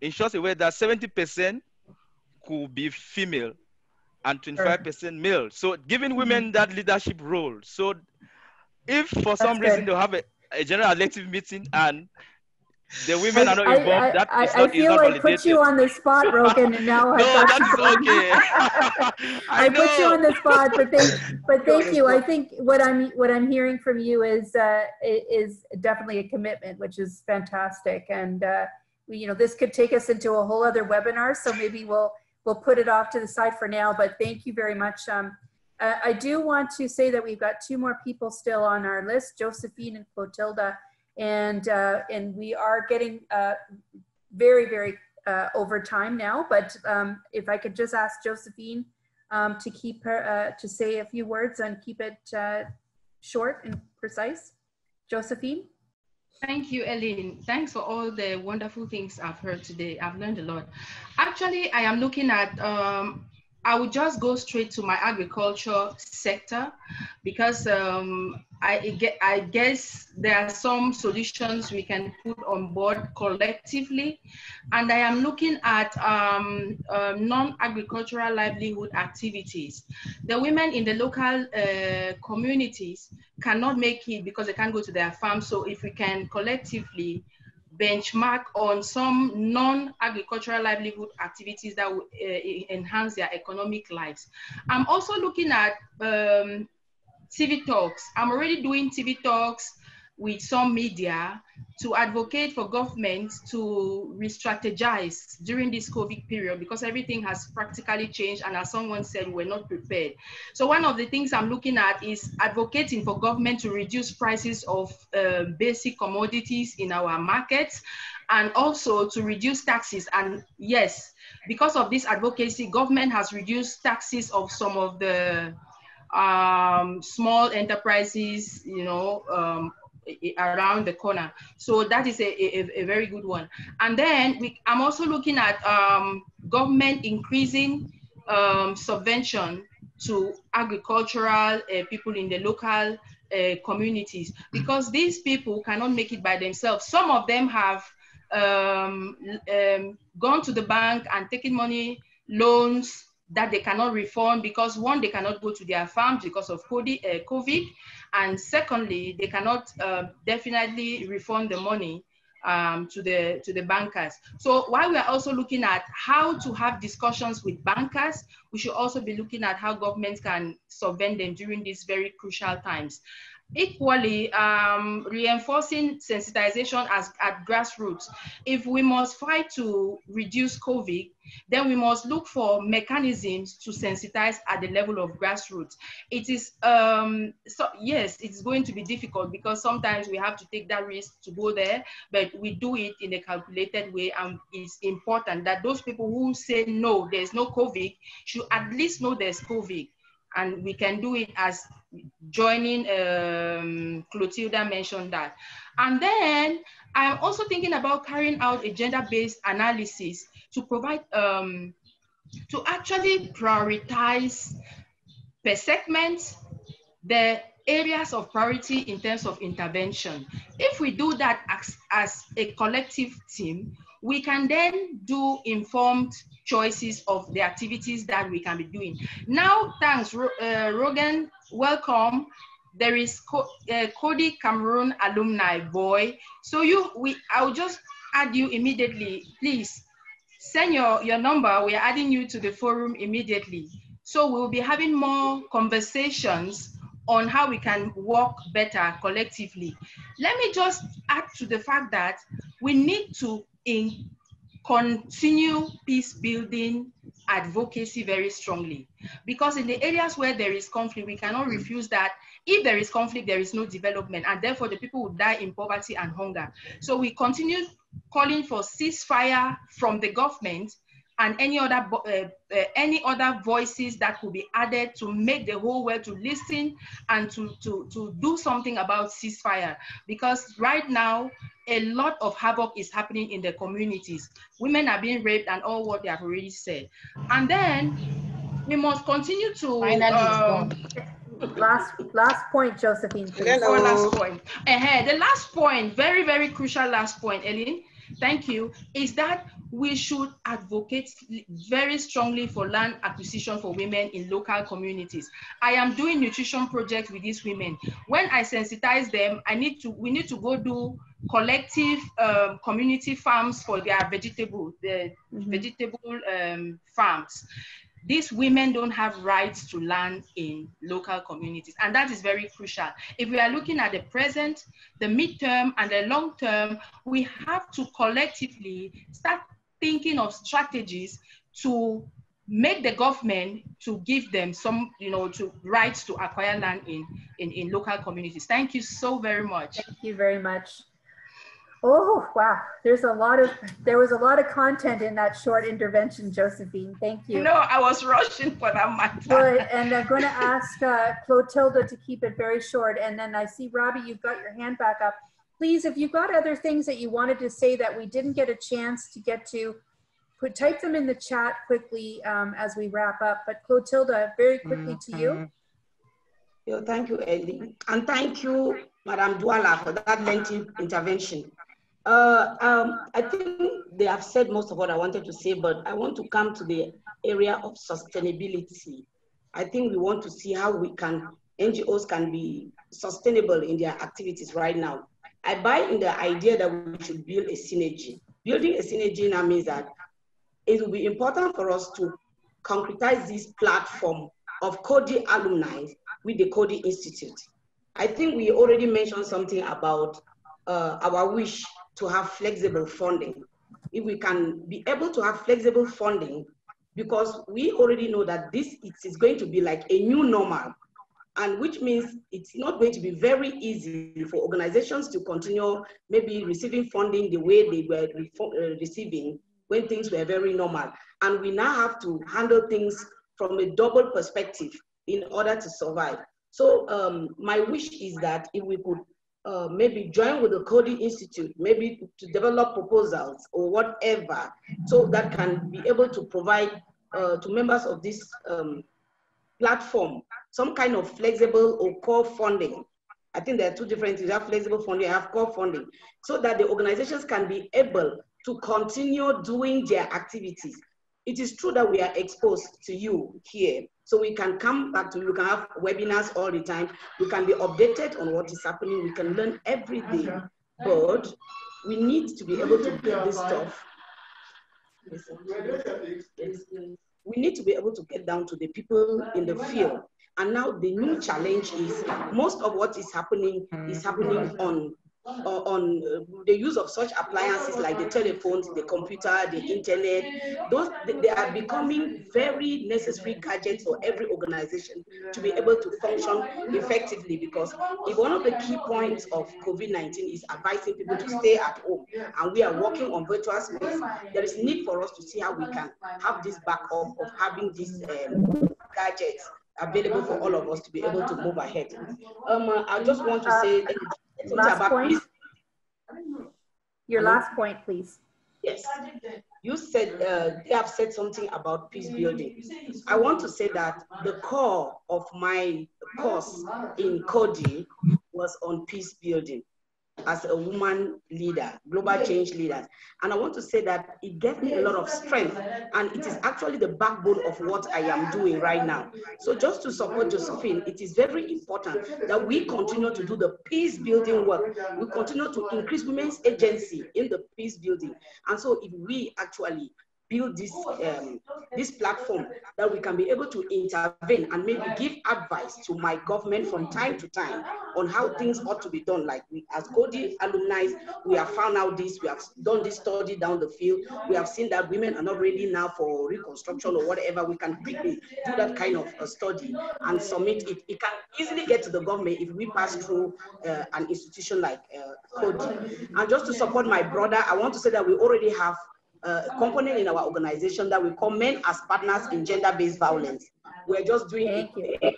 in short a way that 70% could be female and 25% male. So giving women that leadership role. So if for some That's reason they have a, a, general elective meeting and the women I, are not involved, I, that I, is not, I feel like put you on the spot, Rogan, and now no, I that's okay. I, put you on the spot, but thank, but thank you. I think what I'm what I'm hearing from you is uh, is definitely a commitment, which is fantastic, and uh, you know this could take us into a whole other webinar. So maybe we'll we'll put it off to the side for now, but thank you very much. Um, Uh, I do want to say that we've got two more people still on our list, Josephine and Clotilda, and uh, and we are getting uh, very very uh, over time now. But um, if I could just ask Josephine um, to keep her uh, to say a few words and keep it uh, short and precise. Josephine. Thank you, Ellen. Thanks for all the wonderful things I've heard today. I've learned a lot. Actually, I am looking at um, I would just go straight to my agriculture sector because um, I, I guess there are some solutions we can put on board collectively. And I am looking at um, uh, non-agricultural livelihood activities. The women in the local uh, communities cannot make it because they can't go to their farm. So if we can collectively benchmark on some non-agricultural livelihood activities that will uh, enhance their economic lives. I'm also looking at um, TV talks. I'm already doing TV talks with some media to advocate for government to re-strategize during this COVID period because everything has practically changed and as someone said, we're not prepared. So one of the things I'm looking at is advocating for government to reduce prices of uh, basic commodities in our markets and also to reduce taxes. And yes, because of this advocacy, government has reduced taxes of some of the um, small enterprises, you know, um, around the corner. So that is a, a, a very good one. And then we, I'm also looking at um, government increasing um, subvention to agricultural uh, people in the local uh, communities because these people cannot make it by themselves. Some of them have um, um gone to the bank and taken money, loans that they cannot refund because one, they cannot go to their farms because of COVID, uh, and secondly, they cannot uh, definitely refund the money um, to the to the bankers. So while we are also looking at how to have discussions with bankers, we should also be looking at how governments can subvent them during these very crucial times. Equally, um, reinforcing sensitization as at grassroots. If we must fight to reduce COVID, then we must look for mechanisms to sensitize at the level of grassroots. It is, um, so yes, it's going to be difficult because sometimes we have to take that risk to go there, but we do it in a calculated way. And it's important that those people who say no, there's no COVID, should at least know there's COVID and we can do it as joining um, Clotilda mentioned that. And then I'm also thinking about carrying out a gender-based analysis to provide, um, to actually prioritize per segment the areas of priority in terms of intervention. If we do that as, as a collective team, we can then do informed choices of the activities that we can be doing. Now, thanks, uh, Rogan, welcome. There is Co uh, Coady Cameroon alumni boy. So you, we, I'll just add you immediately. Please send your, your number. We are adding you to the forum immediately. So we'll be having more conversations on how we can work better collectively. Let me just add to the fact that we need to in continue peace building advocacy very strongly. Because in the areas where there is conflict we cannot refuse that. If there is conflict there is no development and therefore the people will die in poverty and hunger. So we continue calling for ceasefire from the government and any other uh, uh, any other voices that could be added to make the whole world to listen and to to to do something about ceasefire. Because right now a lot of havoc is happening in the communities. Women are being raped and all what they have already said. And then we must continue to um, last last point josephine oh, last point. Uh -huh. the last point very very crucial last point Ellen thank you, is that we should advocate very strongly for land acquisition for women in local communities. I am doing nutrition projects with these women. When I sensitize them, I need to, we need to go do collective um, community farms for their vegetable, the mm -hmm. vegetable um, farms these women don't have rights to land in local communities. And that is very crucial. If we are looking at the present, the midterm, and the long term, we have to collectively start thinking of strategies to make the government to give them some, you know, to rights to acquire land in, in, in local communities. Thank you so very much. Thank you very much. Oh, wow. There's a lot of, there was a lot of content in that short intervention, Josephine. Thank you. No, I was rushing for that matter. Good. And I'm going to ask uh, Clotilda to keep it very short. And then I see, Robbie, you've got your hand back up. Please, if you've got other things that you wanted to say that we didn't get a chance to get to, put type them in the chat quickly um, as we wrap up. But Clotilda, very quickly to you. Mm-hmm. Thank you, Ellie. And thank you, Madam Douala, for that lengthy intervention. Uh, um, I think they have said most of what I wanted to say, but I want to come to the area of sustainability. I think we want to see how we can, NGOs can be sustainable in their activities right now. I buy in the idea that we should build a synergy. Building a synergy now means that it will be important for us to concretize this platform of Coady alumni with the Coady Institute. I think we already mentioned something about uh, our wish to have flexible funding. If we can be able to have flexible funding, because we already know that this is going to be like a new normal, and which means it's not going to be very easy for organizations to continue maybe receiving funding the way they were uh, receiving when things were very normal. And we now have to handle things from a double perspective in order to survive. So um, my wish is that if we could uh, maybe join with the Coady Institute, maybe to develop proposals or whatever, so that can be able to provide uh, to members of this um, platform some kind of flexible or core funding. I think there are two different things. You have flexible funding, you have core funding, so that the organizations can be able to continue doing their activities. It is true that we are exposed to you here, so we can come back to you, we can have webinars all the time. We can be updated on what is happening. We can learn every day. But we need to be able to get this stuff. We need to be able to get down to the people in the field. And now the new challenge is most of what is happening is happening on on uh, the use of such appliances like the telephones, the computer, the internet, those they are becoming very necessary gadgets for every organization to be able to function effectively because if one of the key points of COVID-19 is advising people to stay at home and we are working on virtual space, there is need for us to see how we can have this backup of having these um, gadgets available for all of us to be able to move ahead. Um, I just want to say last point. Your last point, please. Yes. You said uh, they have said something about peace building. I want to say that the core of my course in Coady was on peace building as a woman leader, global change leader. And I want to say that it gave me a lot of strength and it is actually the backbone of what I am doing right now. So just to support Josephine, it is very important that we continue to do the peace building work. We continue to increase women's agency in the peace building. And so if we actually build this um, this platform that we can be able to intervene and maybe give advice to my government from time to time on how things ought to be done. Like we, as Coady alumni, we have found out this, we have done this study down the field. We have seen that women are not ready now for reconstruction or whatever. We can quickly do that kind of a study and submit it. It can easily get to the government if we pass through uh, an institution like uh, Coady. And just to support my brother, I want to say that we already have uh, component in our organization that we call men as partners in gender-based violence. We're just doing it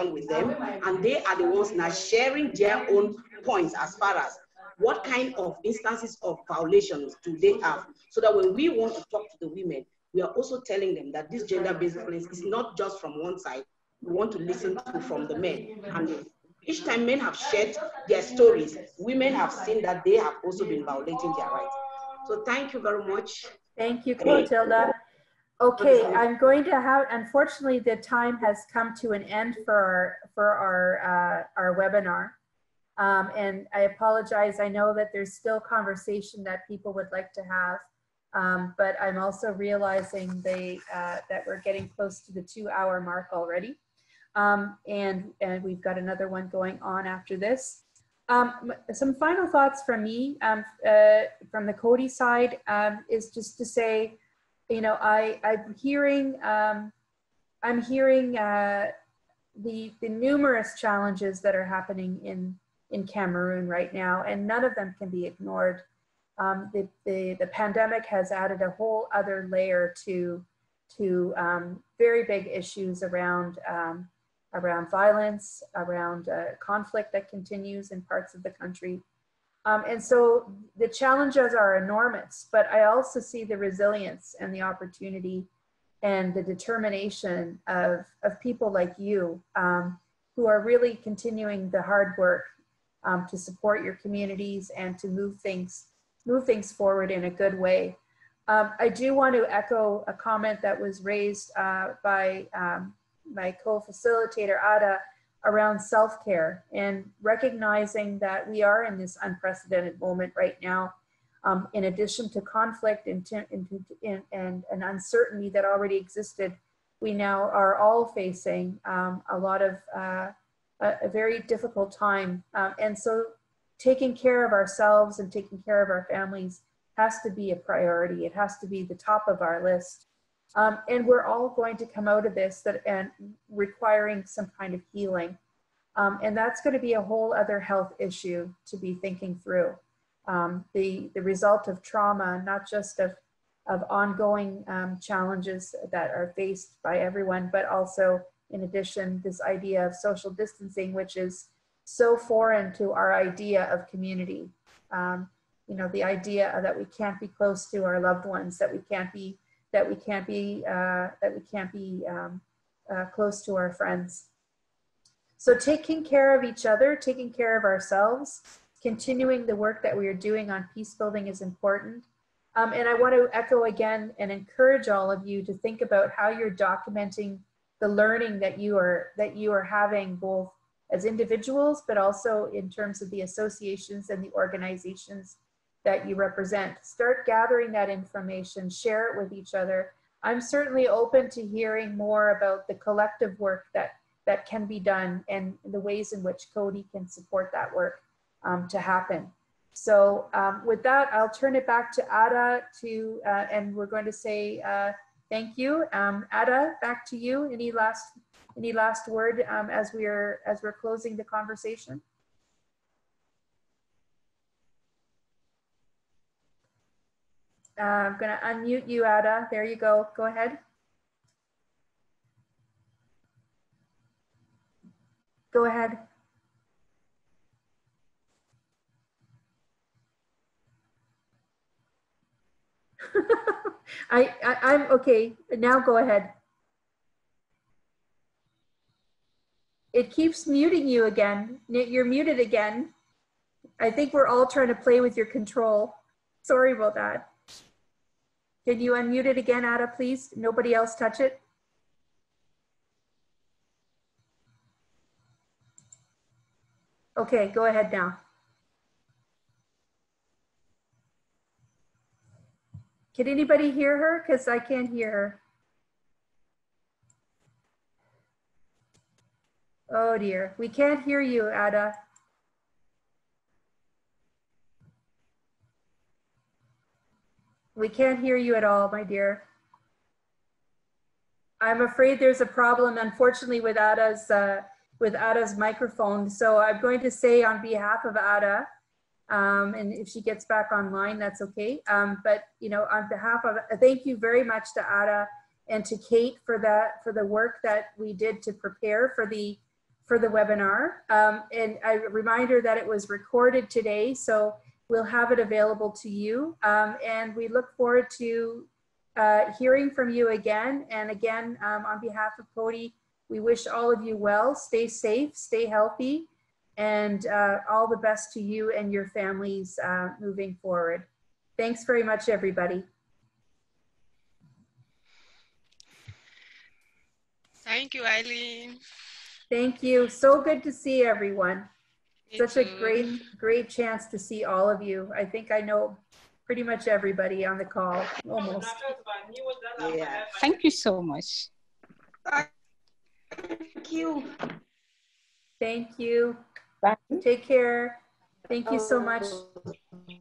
with them, and they are the ones now sharing their own points as far as what kind of instances of violations do they have, so that when we want to talk to the women, we are also telling them that this gender-based violence is not just from one side. We want to listen to from the men, and each time men have shared their stories, women have seen that they have also been violating their rights. So thank you very much. Thank you, Clotilda. Okay, I'm going to have, unfortunately, the time has come to an end for our, for our, uh, our webinar. Um, and I apologize. I know that there's still conversation that people would like to have. Um, but I'm also realizing they, uh, that we're getting close to the two hour mark already. Um, and, and we've got another one going on after this. Um, some final thoughts from me um, uh, from the Coady side um, is just to say, you know, I, I'm hearing, um, I'm hearing uh, the, the numerous challenges that are happening in, in Cameroon right now, and none of them can be ignored. Um, the, the, the pandemic has added a whole other layer to, to um, very big issues around, around violence, around uh, conflict that continues in parts of the country. Um, and so the challenges are enormous, but I also see the resilience and the opportunity and the determination of, of people like you um, who are really continuing the hard work um, to support your communities and to move things, move things forward in a good way. Um, I do want to echo a comment that was raised uh, by um, my co-facilitator, Adah, around self-care and recognizing that we are in this unprecedented moment right now. Um, in addition to conflict and, and, and, and, uncertainty that already existed, we now are all facing um, a lot of uh, a, a, very difficult time. Um, and so taking care of ourselves and taking care of our families has to be a priority. It has to be the top of our list. Um, and we're all going to come out of this that and requiring some kind of healing. Um, and that's going to be a whole other health issue to be thinking through. Um, the, the result of trauma, not just of, of ongoing um, challenges that are faced by everyone, but also in addition, this idea of social distancing, which is so foreign to our idea of community. Um, you know, the idea that we can't be close to our loved ones, that we can't be that we can't be uh, that we can't be um, uh, close to our friends. So taking care of each other, taking care of ourselves, continuing the work that we are doing on peace building is important. Um, and I want to echo again and encourage all of you to think about how you're documenting the learning that you are that you are having both as individuals, but also in terms of the associations and the organizations that you represent. Start gathering that information, share it with each other. I'm certainly open to hearing more about the collective work that, that can be done and the ways in which Coady can support that work um, to happen. So um, with that, I'll turn it back to Adah to, uh, and we're going to say uh, thank you. Um, Adah, back to you. Any last, any last word um, as we are as we're closing the conversation? Uh, I'm going to unmute you, Adah. There you go. Go ahead. Go ahead. I, I, I'm okay. Now go ahead. It keeps muting you again. You're muted again. I think we're all trying to play with your control. Sorry about that. Can you unmute it again, Adah, please? Nobody else touch it? Okay, go ahead now. Can anybody hear her? Because I can't hear her. Oh dear, we can't hear you, Adah. We can't hear you at all, my dear. I'm afraid there's a problem, unfortunately, with Adah's, uh, with Adah's microphone. So I'm going to say on behalf of Adah, um, and if she gets back online, that's okay. Um, but you know, on behalf of, thank you very much to Adah and to Kate for that, for the work that we did to prepare for the, for the webinar. Um, and a reminder that it was recorded today. So We'll have it available to you. Um, and we look forward to uh, hearing from you again. And again, um, on behalf of Coady, we wish all of you well. Stay safe, stay healthy, and uh, all the best to you and your families uh, moving forward. Thanks very much, everybody. Thank you, Eileen. Thank you. So good to see everyone. Me Such a mm-hmm. great, great chance to see all of you. I think I know pretty much everybody on the call, almost. Yeah. Thank you so much. Thank you. Thank you. Bye. Take care. Thank you so much. Oh.